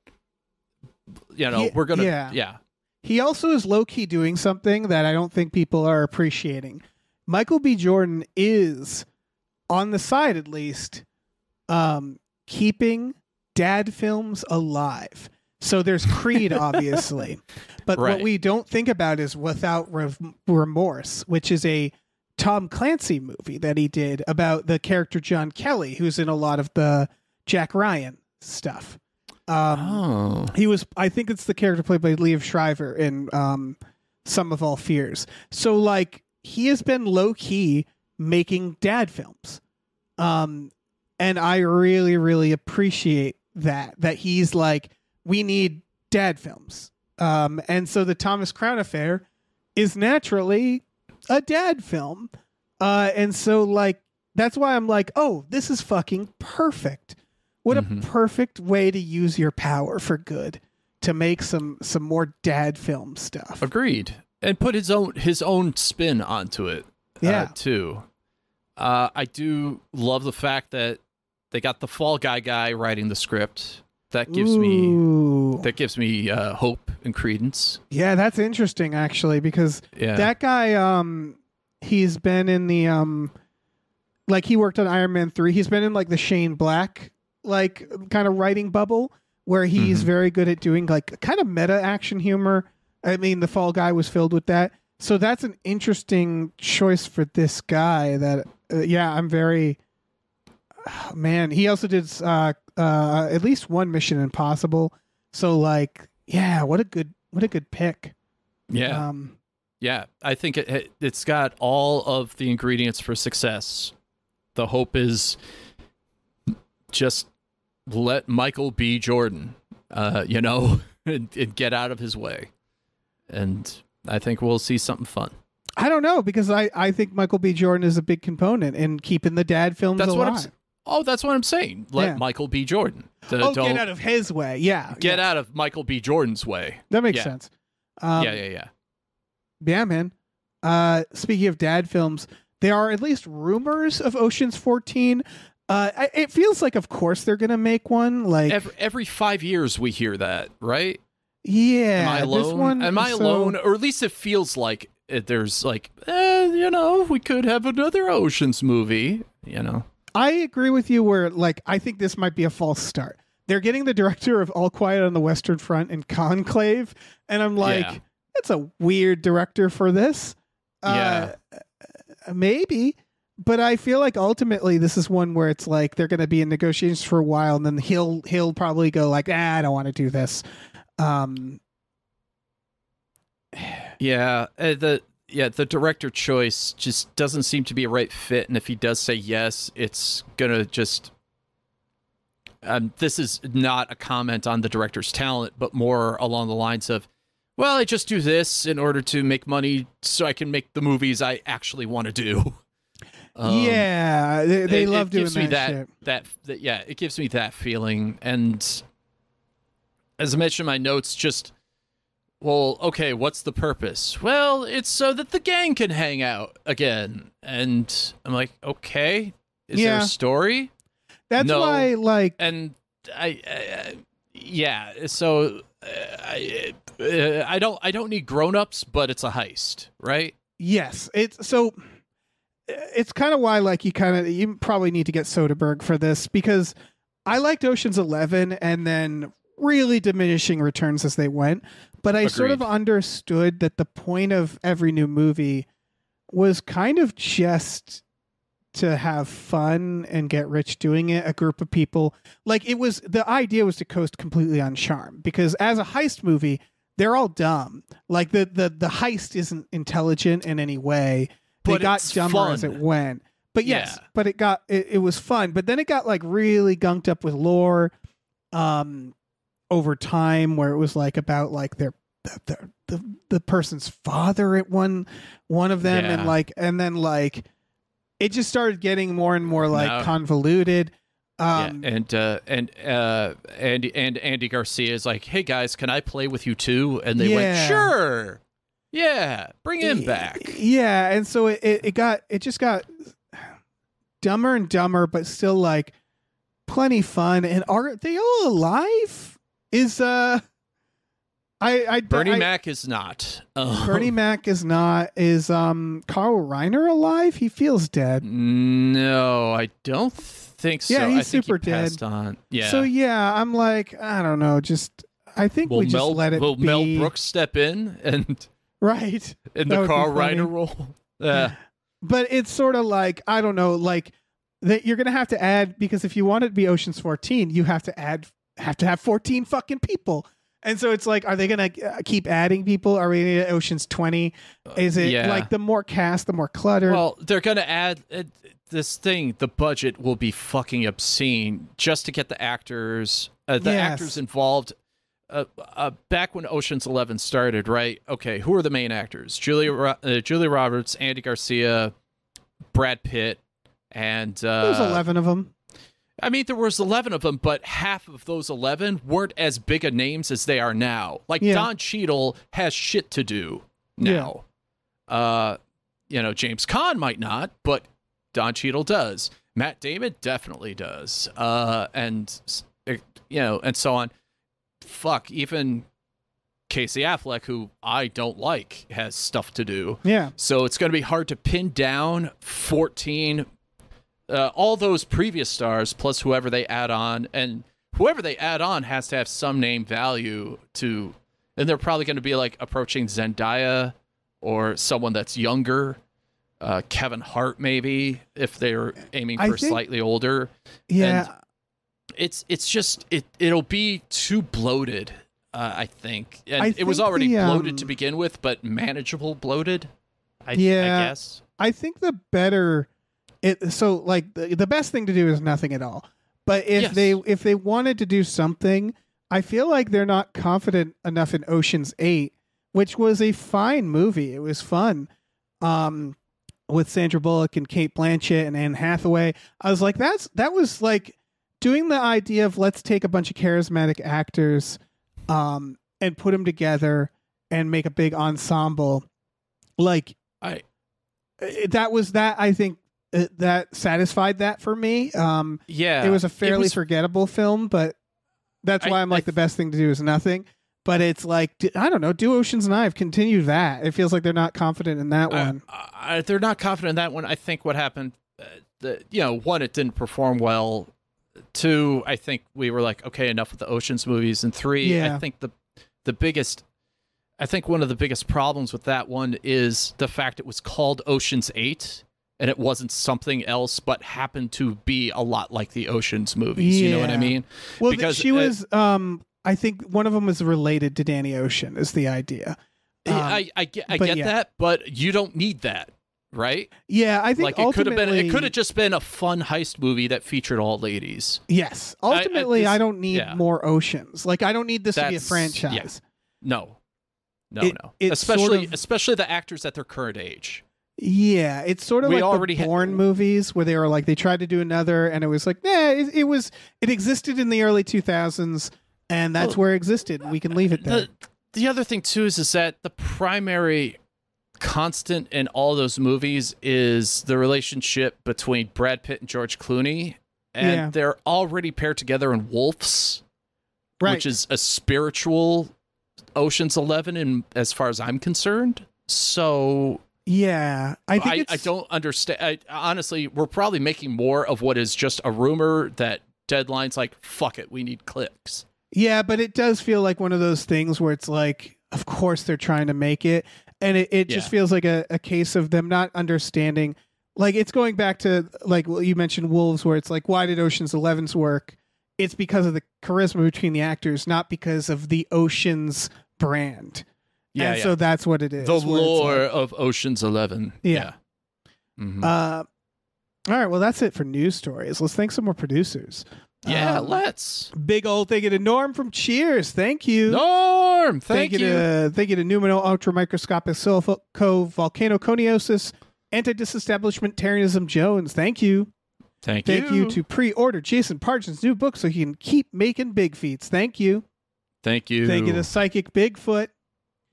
S3: you know,
S4: Ye-
S3: we're gonna,
S4: yeah.
S3: yeah,
S4: He also is low key doing something that I don't think people are appreciating. Michael B. Jordan is, on the side at least, um, keeping dad films alive. So there's Creed, obviously, but what we don't think about is Without Re- Remorse, which is a Tom Clancy movie that he did about the character John Kelly, who's in a lot of the Jack Ryan stuff. Um,
S3: oh,
S4: he was i think it's the character played by Liev Schreiber in um sum of all fears. So like he has been low key making dad films. Um and i really really appreciate that that he's like we need dad films um and so the thomas crown affair is naturally a dad film uh and so like that's why i'm like oh this is fucking perfect what
S3: Mhm.
S4: a perfect way to use your power for good to make some some more dad film stuff
S3: Agreed. And put his own his own spin onto it.
S4: Yeah.
S3: Uh, too. Uh, I do love the fact that they got the Fall Guy guy writing the script. That gives me that gives me uh, hope and credence.
S4: yeah that's interesting actually because
S3: Yeah.
S4: that guy um he's been in the um like he worked on iron man 3 he's been in like the shane black like kind of writing bubble where he's
S3: Mhm.
S4: very good at doing like kind of meta action humor i mean the fall guy was filled with that so that's an interesting choice for this guy that uh, yeah i'm very man he also did uh uh at least one mission impossible so like yeah, what a good what a good pick.
S3: Yeah.
S4: Um,
S3: Yeah, I think it, it it's got all of the ingredients for success. The hope is just let Michael B. Jordan, uh, you know, and, and get out of his way, and I think we'll see something fun.
S4: I don't know because I I think Michael B. Jordan is a big component in keeping the dad films
S3: That's what I'm. Oh, that's what I'm saying. Let
S4: Yeah.
S3: Michael B. Jordan. The-
S4: oh,
S3: don't
S4: get out of his way. Yeah,
S3: get
S4: yeah.
S3: out of Michael B. Jordan's way.
S4: That makes
S3: yeah.
S4: sense. Um,
S3: yeah, yeah, yeah.
S4: Yeah, man. Uh, speaking of dad films, there are at least rumors of Ocean's 14. Uh, I- it feels like, of course, they're gonna make one. Like,
S3: Every, every five years we hear that, right?
S4: yeah,
S3: Am I alone?
S4: This one,
S3: Am I
S4: so-
S3: alone? Or at least it feels like it, there's like, eh, you know, we could have another Ocean's movie. You know,
S4: I agree with you. Where like, I think this might be a false start. They're getting the director of All Quiet on the Western Front and Conclave, and I'm like,
S3: Yeah.
S4: that's a weird director for this.
S3: Yeah.
S4: Uh, maybe. But I feel like ultimately this is one where it's like they're going to be in negotiations for a while, and then he'll he'll probably go like, ah, I don't want to do this. Um,
S3: yeah, uh, the yeah the director choice just doesn't seem to be a right fit. And if he does say yes, it's gonna just. Um, this is not a comment on the director's talent, but more along the lines of, well, I just do this in order to make money so I can make the movies I actually want to do. Um,
S4: yeah, they, they
S3: it-
S4: love
S3: it
S4: doing
S3: gives
S4: that,
S3: me that,
S4: shit.
S3: that that yeah it gives me that feeling and as i mentioned in my notes just well okay what's the purpose well it's so that the gang can hang out again and i'm like okay is there a story
S4: That's
S3: no.
S4: why, like,
S3: and i, I, I yeah so uh, I, uh, I don't i don't need grown-ups but it's a heist right
S4: Yes, it's so. It's kind of why, like, you kind of you probably need to get Soderbergh for this because I liked Ocean's Eleven and then really diminishing returns as they went, but I sort of understood that the point of every new movie was kind of just to have fun and get rich doing it. A group of people, like it was the idea was to coast completely on charm because as a heist movie, they're all dumb. Like the the the heist isn't intelligent in any way. They
S3: But
S4: got dumber as it went. But yes,
S3: Yeah.
S4: but it got it, it was fun. But then it got like really gunked up with lore um over time where it was like about like their the the, the, the person's father at one one of them and like and then like it just started getting more and more like
S3: No.
S4: convoluted. Um
S3: yeah, and uh, and uh, Andy and Andy Garcia is like, "Hey guys, can I play with you too?" And they
S4: Yeah.
S3: went, "Sure, yeah, bring him back."
S4: Yeah, and so it, it, it got it just got dumber and dumber, but still like plenty fun. And are they all alive? Is uh I I
S3: Bernie
S4: I,
S3: Mac is not. Um,
S4: Bernie Mac is not is um Carl Reiner alive? He feels dead.
S3: No, I don't think so.
S4: Yeah,
S3: I
S4: he's
S3: think
S4: super
S3: he passed on. Yeah.
S4: So yeah, I'm like I don't know, just I think
S3: will
S4: we just
S3: Mel
S4: let it
S3: will
S4: be
S3: Mel Brooks step in and
S4: right.
S3: in the Carl. Reiner role? Yeah.
S4: but it's sort of like I don't know, like that you're gonna have to add because if you want it to be Ocean's 14, you have to add have to have 14 fucking people. And so it's like, are they gonna uh, keep adding people? Are we at Ocean's 20? Is it
S3: yeah.
S4: like the more cast, the more clutter?
S3: Well, they're going to add uh, this thing. The budget will be fucking obscene just to get the actors, uh, the
S4: Yes.
S3: actors involved. Uh, uh, back when Ocean's Eleven started, right? Okay, who are the main actors? Julia, uh, Julia Roberts, Andy Garcia, Brad Pitt, and uh,
S4: There's 11 of them.
S3: I mean, there was 11 of them, but half of those 11 weren't as big a names as they are now. Like
S4: Yeah.
S3: Don Cheadle has shit to do now. Uh, you know, James Caan might not, but Don Cheadle does. Matt Damon definitely does. Uh, and you know, and so on. Fuck, even Casey Affleck, who I don't like, has stuff to do.
S4: Yeah.
S3: So it's going to be hard to pin down 14, uh, all those previous stars plus whoever they add on. And whoever they add on has to have some name value to. And they're probably going to be like approaching Zendaya or someone that's younger. Uh, Kevin Hart, maybe, if they're aiming for
S4: think-
S3: slightly older.
S4: Yeah.
S3: it's it's just it it'll be too bloated Uh, I think, and
S4: I
S3: it was already
S4: the,
S3: bloated
S4: um,
S3: to begin with, but manageable bloated. I,
S4: Yeah.
S3: I guess.
S4: I think the better it so like the, the best thing to do is nothing at all. But if
S3: Yes.
S4: they if they wanted to do something, I feel like they're not confident enough in Ocean's 8, which was a fine movie. It was fun. Um with Sandra Bullock and Cate Blanchett and Anne Hathaway. I was like that's that was like doing the idea of let's take a bunch of charismatic actors um and put them together and make a big ensemble. Like
S3: I
S4: uh, that was that i think uh, that satisfied that for me um
S3: yeah.
S4: it was a fairly
S3: was-
S4: forgettable film but that's why i'm like
S3: I-
S4: the best thing to do is nothing but it's like I don't know do oceans and i've continue that it feels like they're not confident in that
S3: I-
S4: one
S3: I- they're not confident in that one. I think what happened, uh, the you know, one, it didn't perform well. Two, I think we were like, okay, enough with the oceans movies. And three,
S4: Yeah.
S3: I think the the biggest, I think one of the biggest problems with that one is the fact it was called Oceans Eight. And it wasn't something else, but happened to be a lot like the Oceans movies. You know what I mean?
S4: well
S3: because,
S4: she
S3: uh,
S4: was um i think one of them was related to danny ocean is the idea Um,
S3: I, I get, I get
S4: yeah.
S3: that, but you don't need that, right?
S4: yeah i think
S3: like it could have been it could have just been a fun heist movie that featured all ladies
S4: yes ultimately i,
S3: this-
S4: don't need
S3: yeah.
S4: more oceans like i don't need this to be a
S3: That's-
S4: franchise
S3: no no
S4: It-
S3: no
S4: it's sort
S3: especially
S4: of-
S3: especially the actors at their current age
S4: Yeah, it's sort of
S3: We
S4: like
S3: already
S4: the
S3: ha-
S4: movies where they were like they tried to do another, and it was like, nah, it, it was it existed in the early two thousands, and that's
S3: Well,
S4: where it existed. We can leave it there.
S3: the the other thing too is is that the primary constant in all those movies is the relationship between Brad Pitt and George Clooney and
S4: Yeah.
S3: they're already paired together in Wolfs
S4: right?
S3: which is a spiritual Ocean's 11 and as far as I'm concerned so
S4: yeah, I think
S3: I, I don't understand. I, honestly, we're probably making more of what is just a rumor that Deadline's like, fuck it, we need clicks.
S4: Yeah, but it does feel like one of those things where it's like, of course they're trying to make it, and it, it just feels like a, a case of them not understanding. Like it's going back to like you mentioned Wolfs, where it's like, why did Ocean's Eleven's work? It's because of the charisma between the actors, not because of the Ocean's brand. And so that's what it is.
S3: the
S4: where
S3: lore
S4: like-
S3: of Ocean's 11.
S4: Yeah.
S3: Mhm.
S4: uh, all right, well that's it for news stories. Let's thank some more producers.
S3: yeah,
S4: um,
S3: let's.
S4: Big old thank you to Norm from Cheers. Thank you.
S3: Norm, thank,
S4: you. to thank you to Numino Ultramicroscopic Silico Volcano Coniosis Anti-Disestablishmentarianism Jones. Thank you.
S3: Thank, you.
S4: Thank you to pre-order Jason Pargin's new book so he can keep making big feats. Thank you.
S3: Thank you.
S4: Thank you to Psychic Bigfoot.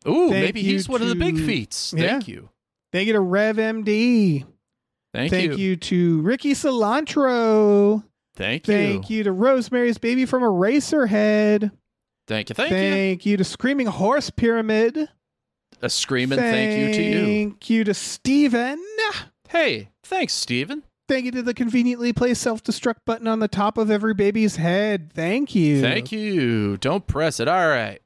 S3: Ooh,
S4: thank
S3: maybe he's one of the big
S4: to-
S3: feats.
S4: Yeah.
S3: Thank you.
S4: Thank you to Rev MD.
S3: Thank,
S4: Thank you. to Ricky Cilantro.
S3: Thank you.
S4: Thank you to Rosemary's Baby from Eraserhead.
S3: Thank you. Thank you.
S4: Thank you to Screaming Horse Pyramid.
S3: A screaming thank you to you.
S4: Thank you to Steven.
S3: Hey, thanks, Steven.
S4: Thank you to the conveniently placed self destruct button on the top of every baby's head. Thank you.
S3: Thank you. Don't press it. All right.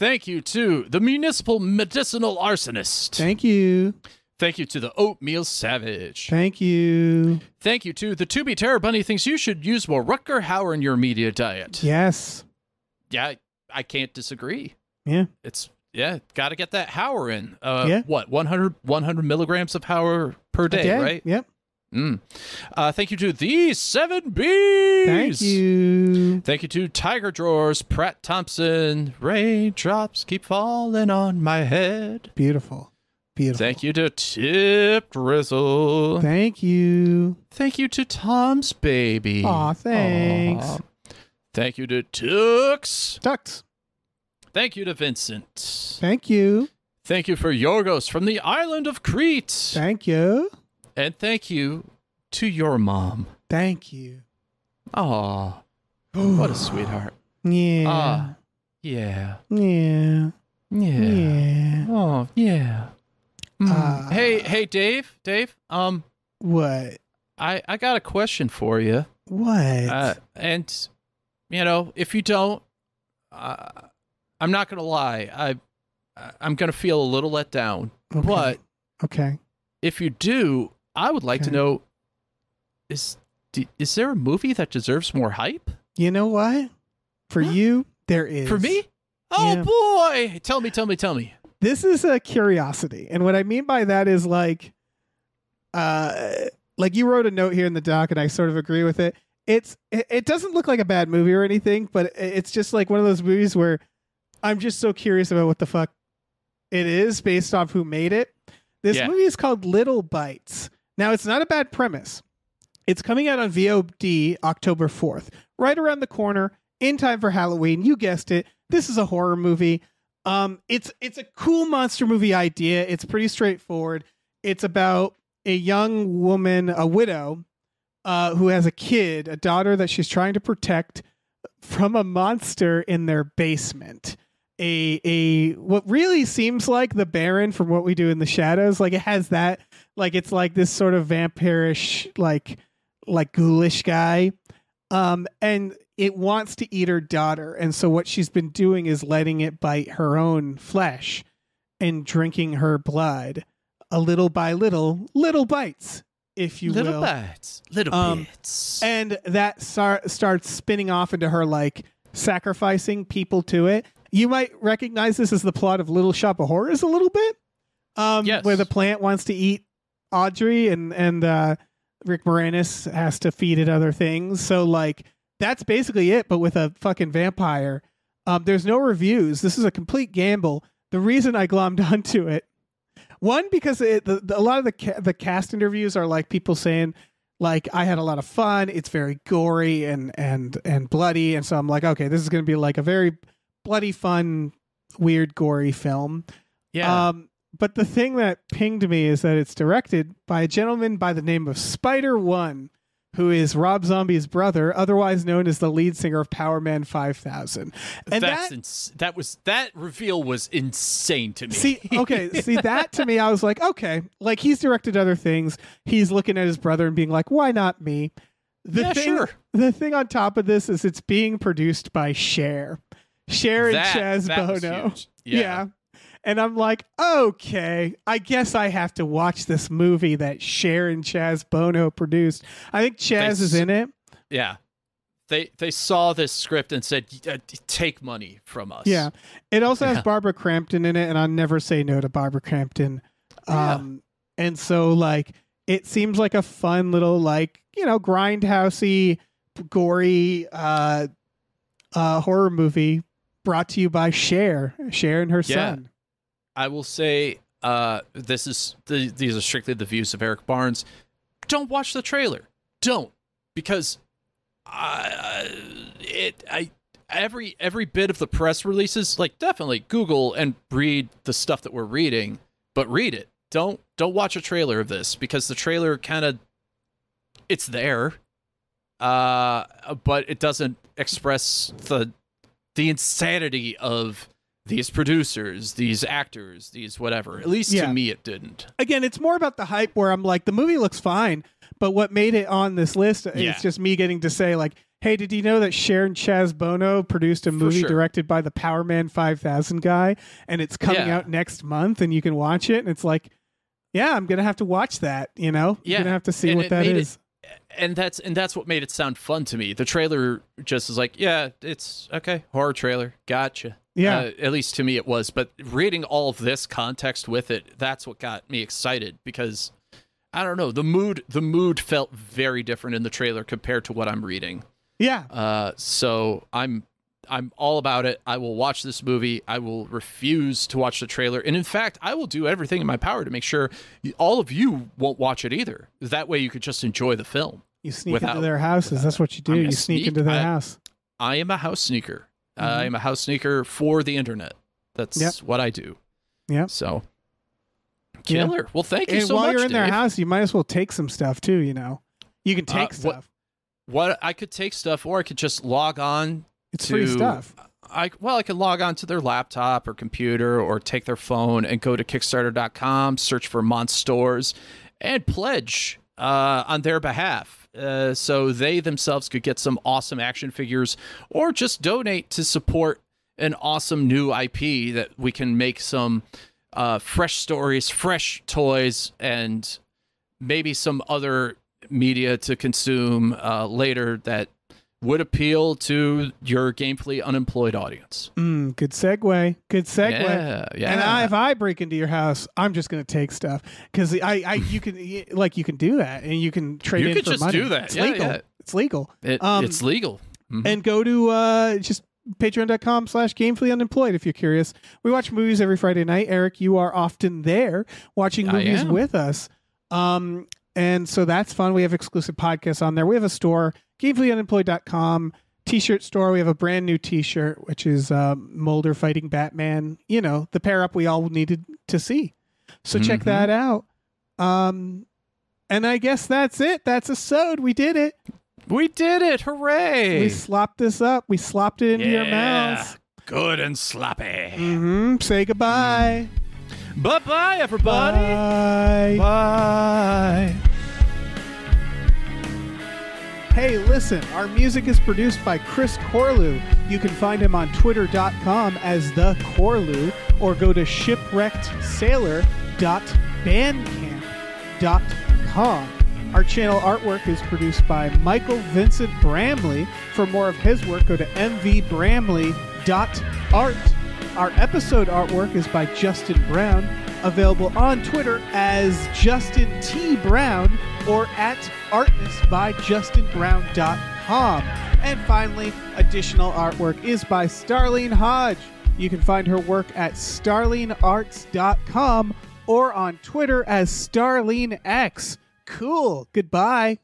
S3: Thank you to the municipal medicinal arsonist.
S4: Thank you.
S3: Thank you to the oatmeal savage.
S4: Thank you.
S3: Thank you to the Tubi Terror Bunny thinks you should use more Rutger Hauer in your media diet.
S4: Yes.
S3: Yeah, I can't disagree.
S4: Yeah.
S3: It's yeah, got to get that Hauer in. Uh,
S4: Yeah.
S3: What 100, 100 milligrams of Hauer per day,
S4: day.
S3: right?
S4: Yep.
S3: Mm. Uh, thank you to the Seven Bees.
S4: Thank you.
S3: Thank you to Tiger Drawers, Pratt Thompson. Raindrops keep falling on my head.
S4: Beautiful. Beautiful.
S3: Thank you to Tip Drizzle.
S4: Thank you.
S3: Thank you to Tom's baby.
S4: Aw, thanks.
S3: Aw. Thank you to Tux.
S4: Ducks.
S3: Thank you to Vincent.
S4: Thank you.
S3: Thank you for Yorgos from the island of Crete.
S4: Thank you.
S3: And thank you to your mom.
S4: Thank you.
S3: Aw, what a sweetheart.
S4: Yeah.
S3: Ah, yeah.
S4: yeah.
S3: Yeah.
S4: Yeah.
S3: Oh, yeah. Mm.
S4: Uh,
S3: hey, hey, Dave, Dave. Um,
S4: What?
S3: I I got a question for you.
S4: What?
S3: Uh, and you know, if you don't, uh, I'm not gonna lie. I I'm gonna feel a little let down.
S4: Okay.
S3: But
S4: okay.
S3: if you do, I would like to know: is is there a movie that deserves more hype
S4: You know what? For
S3: Huh?
S4: you, there is.
S3: for me? Oh
S4: Yeah.
S3: boy! Tell me, tell me, tell me.
S4: this is a curiosity and what i mean by that is like uh like you wrote a note here in the doc and i sort of agree with it it's it, it doesn't look like a bad movie or anything but it's just like one of those movies where i'm just so curious about what the fuck it is based off who made it this
S3: Yeah.
S4: movie is called little bites now it's not a bad premise it's coming out on vod october 4th right around the corner in time for halloween you guessed it this is a horror movie um, it's it's a cool monster movie idea. It's pretty straightforward. It's about a young woman, a widow, uh, who has a kid, a daughter that she's trying to protect from a monster in their basement. A a what really seems like the Baron from what we do in the shadows. Like it has that, like it's like this sort of vampirish, like like ghoulish guy. Um, and it wants to eat her daughter. And so what she's been doing is letting it bite her own flesh and drinking her blood a little by little, little bites, if you
S3: little
S4: will.
S3: bits, little
S4: Um,
S3: bits.
S4: And that star- starts spinning off into her like sacrificing people to it. You might recognize this as the plot of Little Shop of Horrors a little bit. Um,
S3: Yes.
S4: where the plant wants to eat Audrey and and uh, Rick Moranis has to feed it other things. So like that's basically it, but with a fucking vampire. Um, there's no reviews. This is a complete gamble. The reason I glommed onto it, one because it, the, the, a lot of the ca- the cast interviews are like people saying like I had a lot of fun. It's very gory and and and bloody, and so I'm like, okay, this is going to be like a very bloody, fun, weird, gory film.
S3: yeah.
S4: Um, but the thing that pinged me is that it's directed by a gentleman by the name of Spider One, who is Rob Zombie's brother, otherwise known as the lead singer of Powerman 5000. And
S3: That's
S4: that,
S3: ins- that was that reveal was insane to me.
S4: see, okay, see that to me, I was like, okay, like he's directed other things. He's looking at his brother and being like, why not me? The
S3: Yeah,
S4: thing,
S3: sure.
S4: The thing on top of this is it's being produced by Cher, Cher and
S3: that,
S4: Chaz
S3: that
S4: Bono.
S3: huge.
S4: Yeah. And I'm like, okay, I guess I have to watch this movie that Cher and Chaz Bono produced. I think Chaz is in it.
S3: Yeah. They they saw this script and said, "Uh, "Take money from us."
S4: Yeah. It also
S3: Yeah.
S4: has Barbara Crampton in it, and I'll never say no to Barbara Crampton.
S3: Yeah.
S4: Um, and so like it seems like a fun little like, you know, grindhousey, gory uh uh horror movie brought to you by Cher, Cher and her
S3: Yeah.
S4: son.
S3: I will say, uh, this is the, these are strictly the views of Erik Barnes. Don't watch the trailer. Don't because I it I every every bit of the press releases like definitely Google and read the stuff that we're reading, but read it. Don't don't watch a trailer of this because the trailer kind of it's there, uh, but it doesn't express the the insanity of these producers, these actors, these whatever. At least
S4: Yeah.
S3: to me, it didn't.
S4: again, it's more about the hype where I'm like, the movie looks fine, but what made it on this list
S3: Yeah.
S4: is just me getting to say, like, hey, did you know that Cher and Chaz Bono produced a movie
S3: sure.
S4: directed by the Powerman 5000 guy, and it's coming
S3: Yeah.
S4: out next month, and you can watch it, and it's like, yeah, I'm gonna have to watch that. You know,
S3: Yeah.
S4: I'm gonna have to see
S3: And
S4: what that
S3: made it-
S4: is.
S3: and that's and that's what made it sound fun to me. The trailer just is like, yeah, it's okay, horror trailer, gotcha.
S4: Yeah.
S3: Uh, at least to me it was. But reading all of this context with it, that's what got me excited because I don't know the mood. The mood felt very different in the trailer compared to what I'm reading.
S4: Yeah,
S3: Uh, so I'm I'm all about it. I will watch this movie. I will refuse to watch the trailer, and in fact, I will do everything in my power to make sure all of you won't watch it either. That way, you could just enjoy the film.
S4: you sneak
S3: without-
S4: into their houses. That's what you do. You sneak
S3: sneak.
S4: into their
S3: I-
S4: house.
S3: I am a house sneaker.
S4: Mhm.
S3: I am a house sneaker for the internet. That's
S4: Yep.
S3: what I do.
S4: Yeah.
S3: So, killer. Well, thank you
S4: And
S3: so
S4: while
S3: much.
S4: you're in their house, you might as well take some stuff too. You know, you can
S3: Uh,
S4: take
S3: what-
S4: stuff.
S3: what I could take stuff, or I could just log on
S4: It's free stuff.
S3: I well, I could log on to their laptop or computer or take their phone and go to Kickstarter.com, search for Monstors, and pledge uh, on their behalf, uh, so they themselves could get some awesome action figures, or just donate to support an awesome new IP that we can make some uh, fresh stories, fresh toys, and maybe some other media to consume uh, later that would appeal to your gamefully unemployed audience.
S4: Mm, good segue. Good segue.
S3: Yeah, yeah.
S4: And I, if I break into your house, I'm just gonna take stuff because I, I, you can, like, you can do that, and you can trade
S3: You
S4: in
S3: could
S4: for
S3: just
S4: money.
S3: do that.
S4: It's
S3: Yeah,
S4: legal.
S3: yeah.
S4: It's legal.
S3: It,
S4: Um,
S3: it's legal. Mhm.
S4: and go to uh, just patreon.com slash gamefully unemployed if you're curious we watch movies every friday night erik you are often there watching movies with us um, and so that's fun we have exclusive podcasts on there we have a store gamefullyunemployed.com t-shirt store we have a brand new t-shirt which is uh, mulder fighting batman you know the pair up we all needed to see so check
S3: Mhm.
S4: that out um, and i guess that's it that's a sode we did it
S3: we did it! Hooray!
S4: we slopped this up. We slopped it into your
S3: Yeah.
S4: mouths.
S3: Good and sloppy.
S4: Mm-hmm. Say goodbye.
S3: Bye bye, everybody.
S4: Bye.
S3: Bye.
S4: Hey, listen, our music is produced by Chris Corlew. You can find him on twitter.com as the Corlew or go to shipwreckedsailor.bandcamp.com. Our channel artwork is produced by Michael Vincent Bramley. For more of his work, go to mvbramley.art. Our episode artwork is by Justin Brown, available on Twitter as Justin T. Brown or at artistbyjustinbrown.com. And finally, additional artwork is by Starlene Hodge. You can find her work at starlenearts.com or on Twitter as StarleneX. Cool. Goodbye.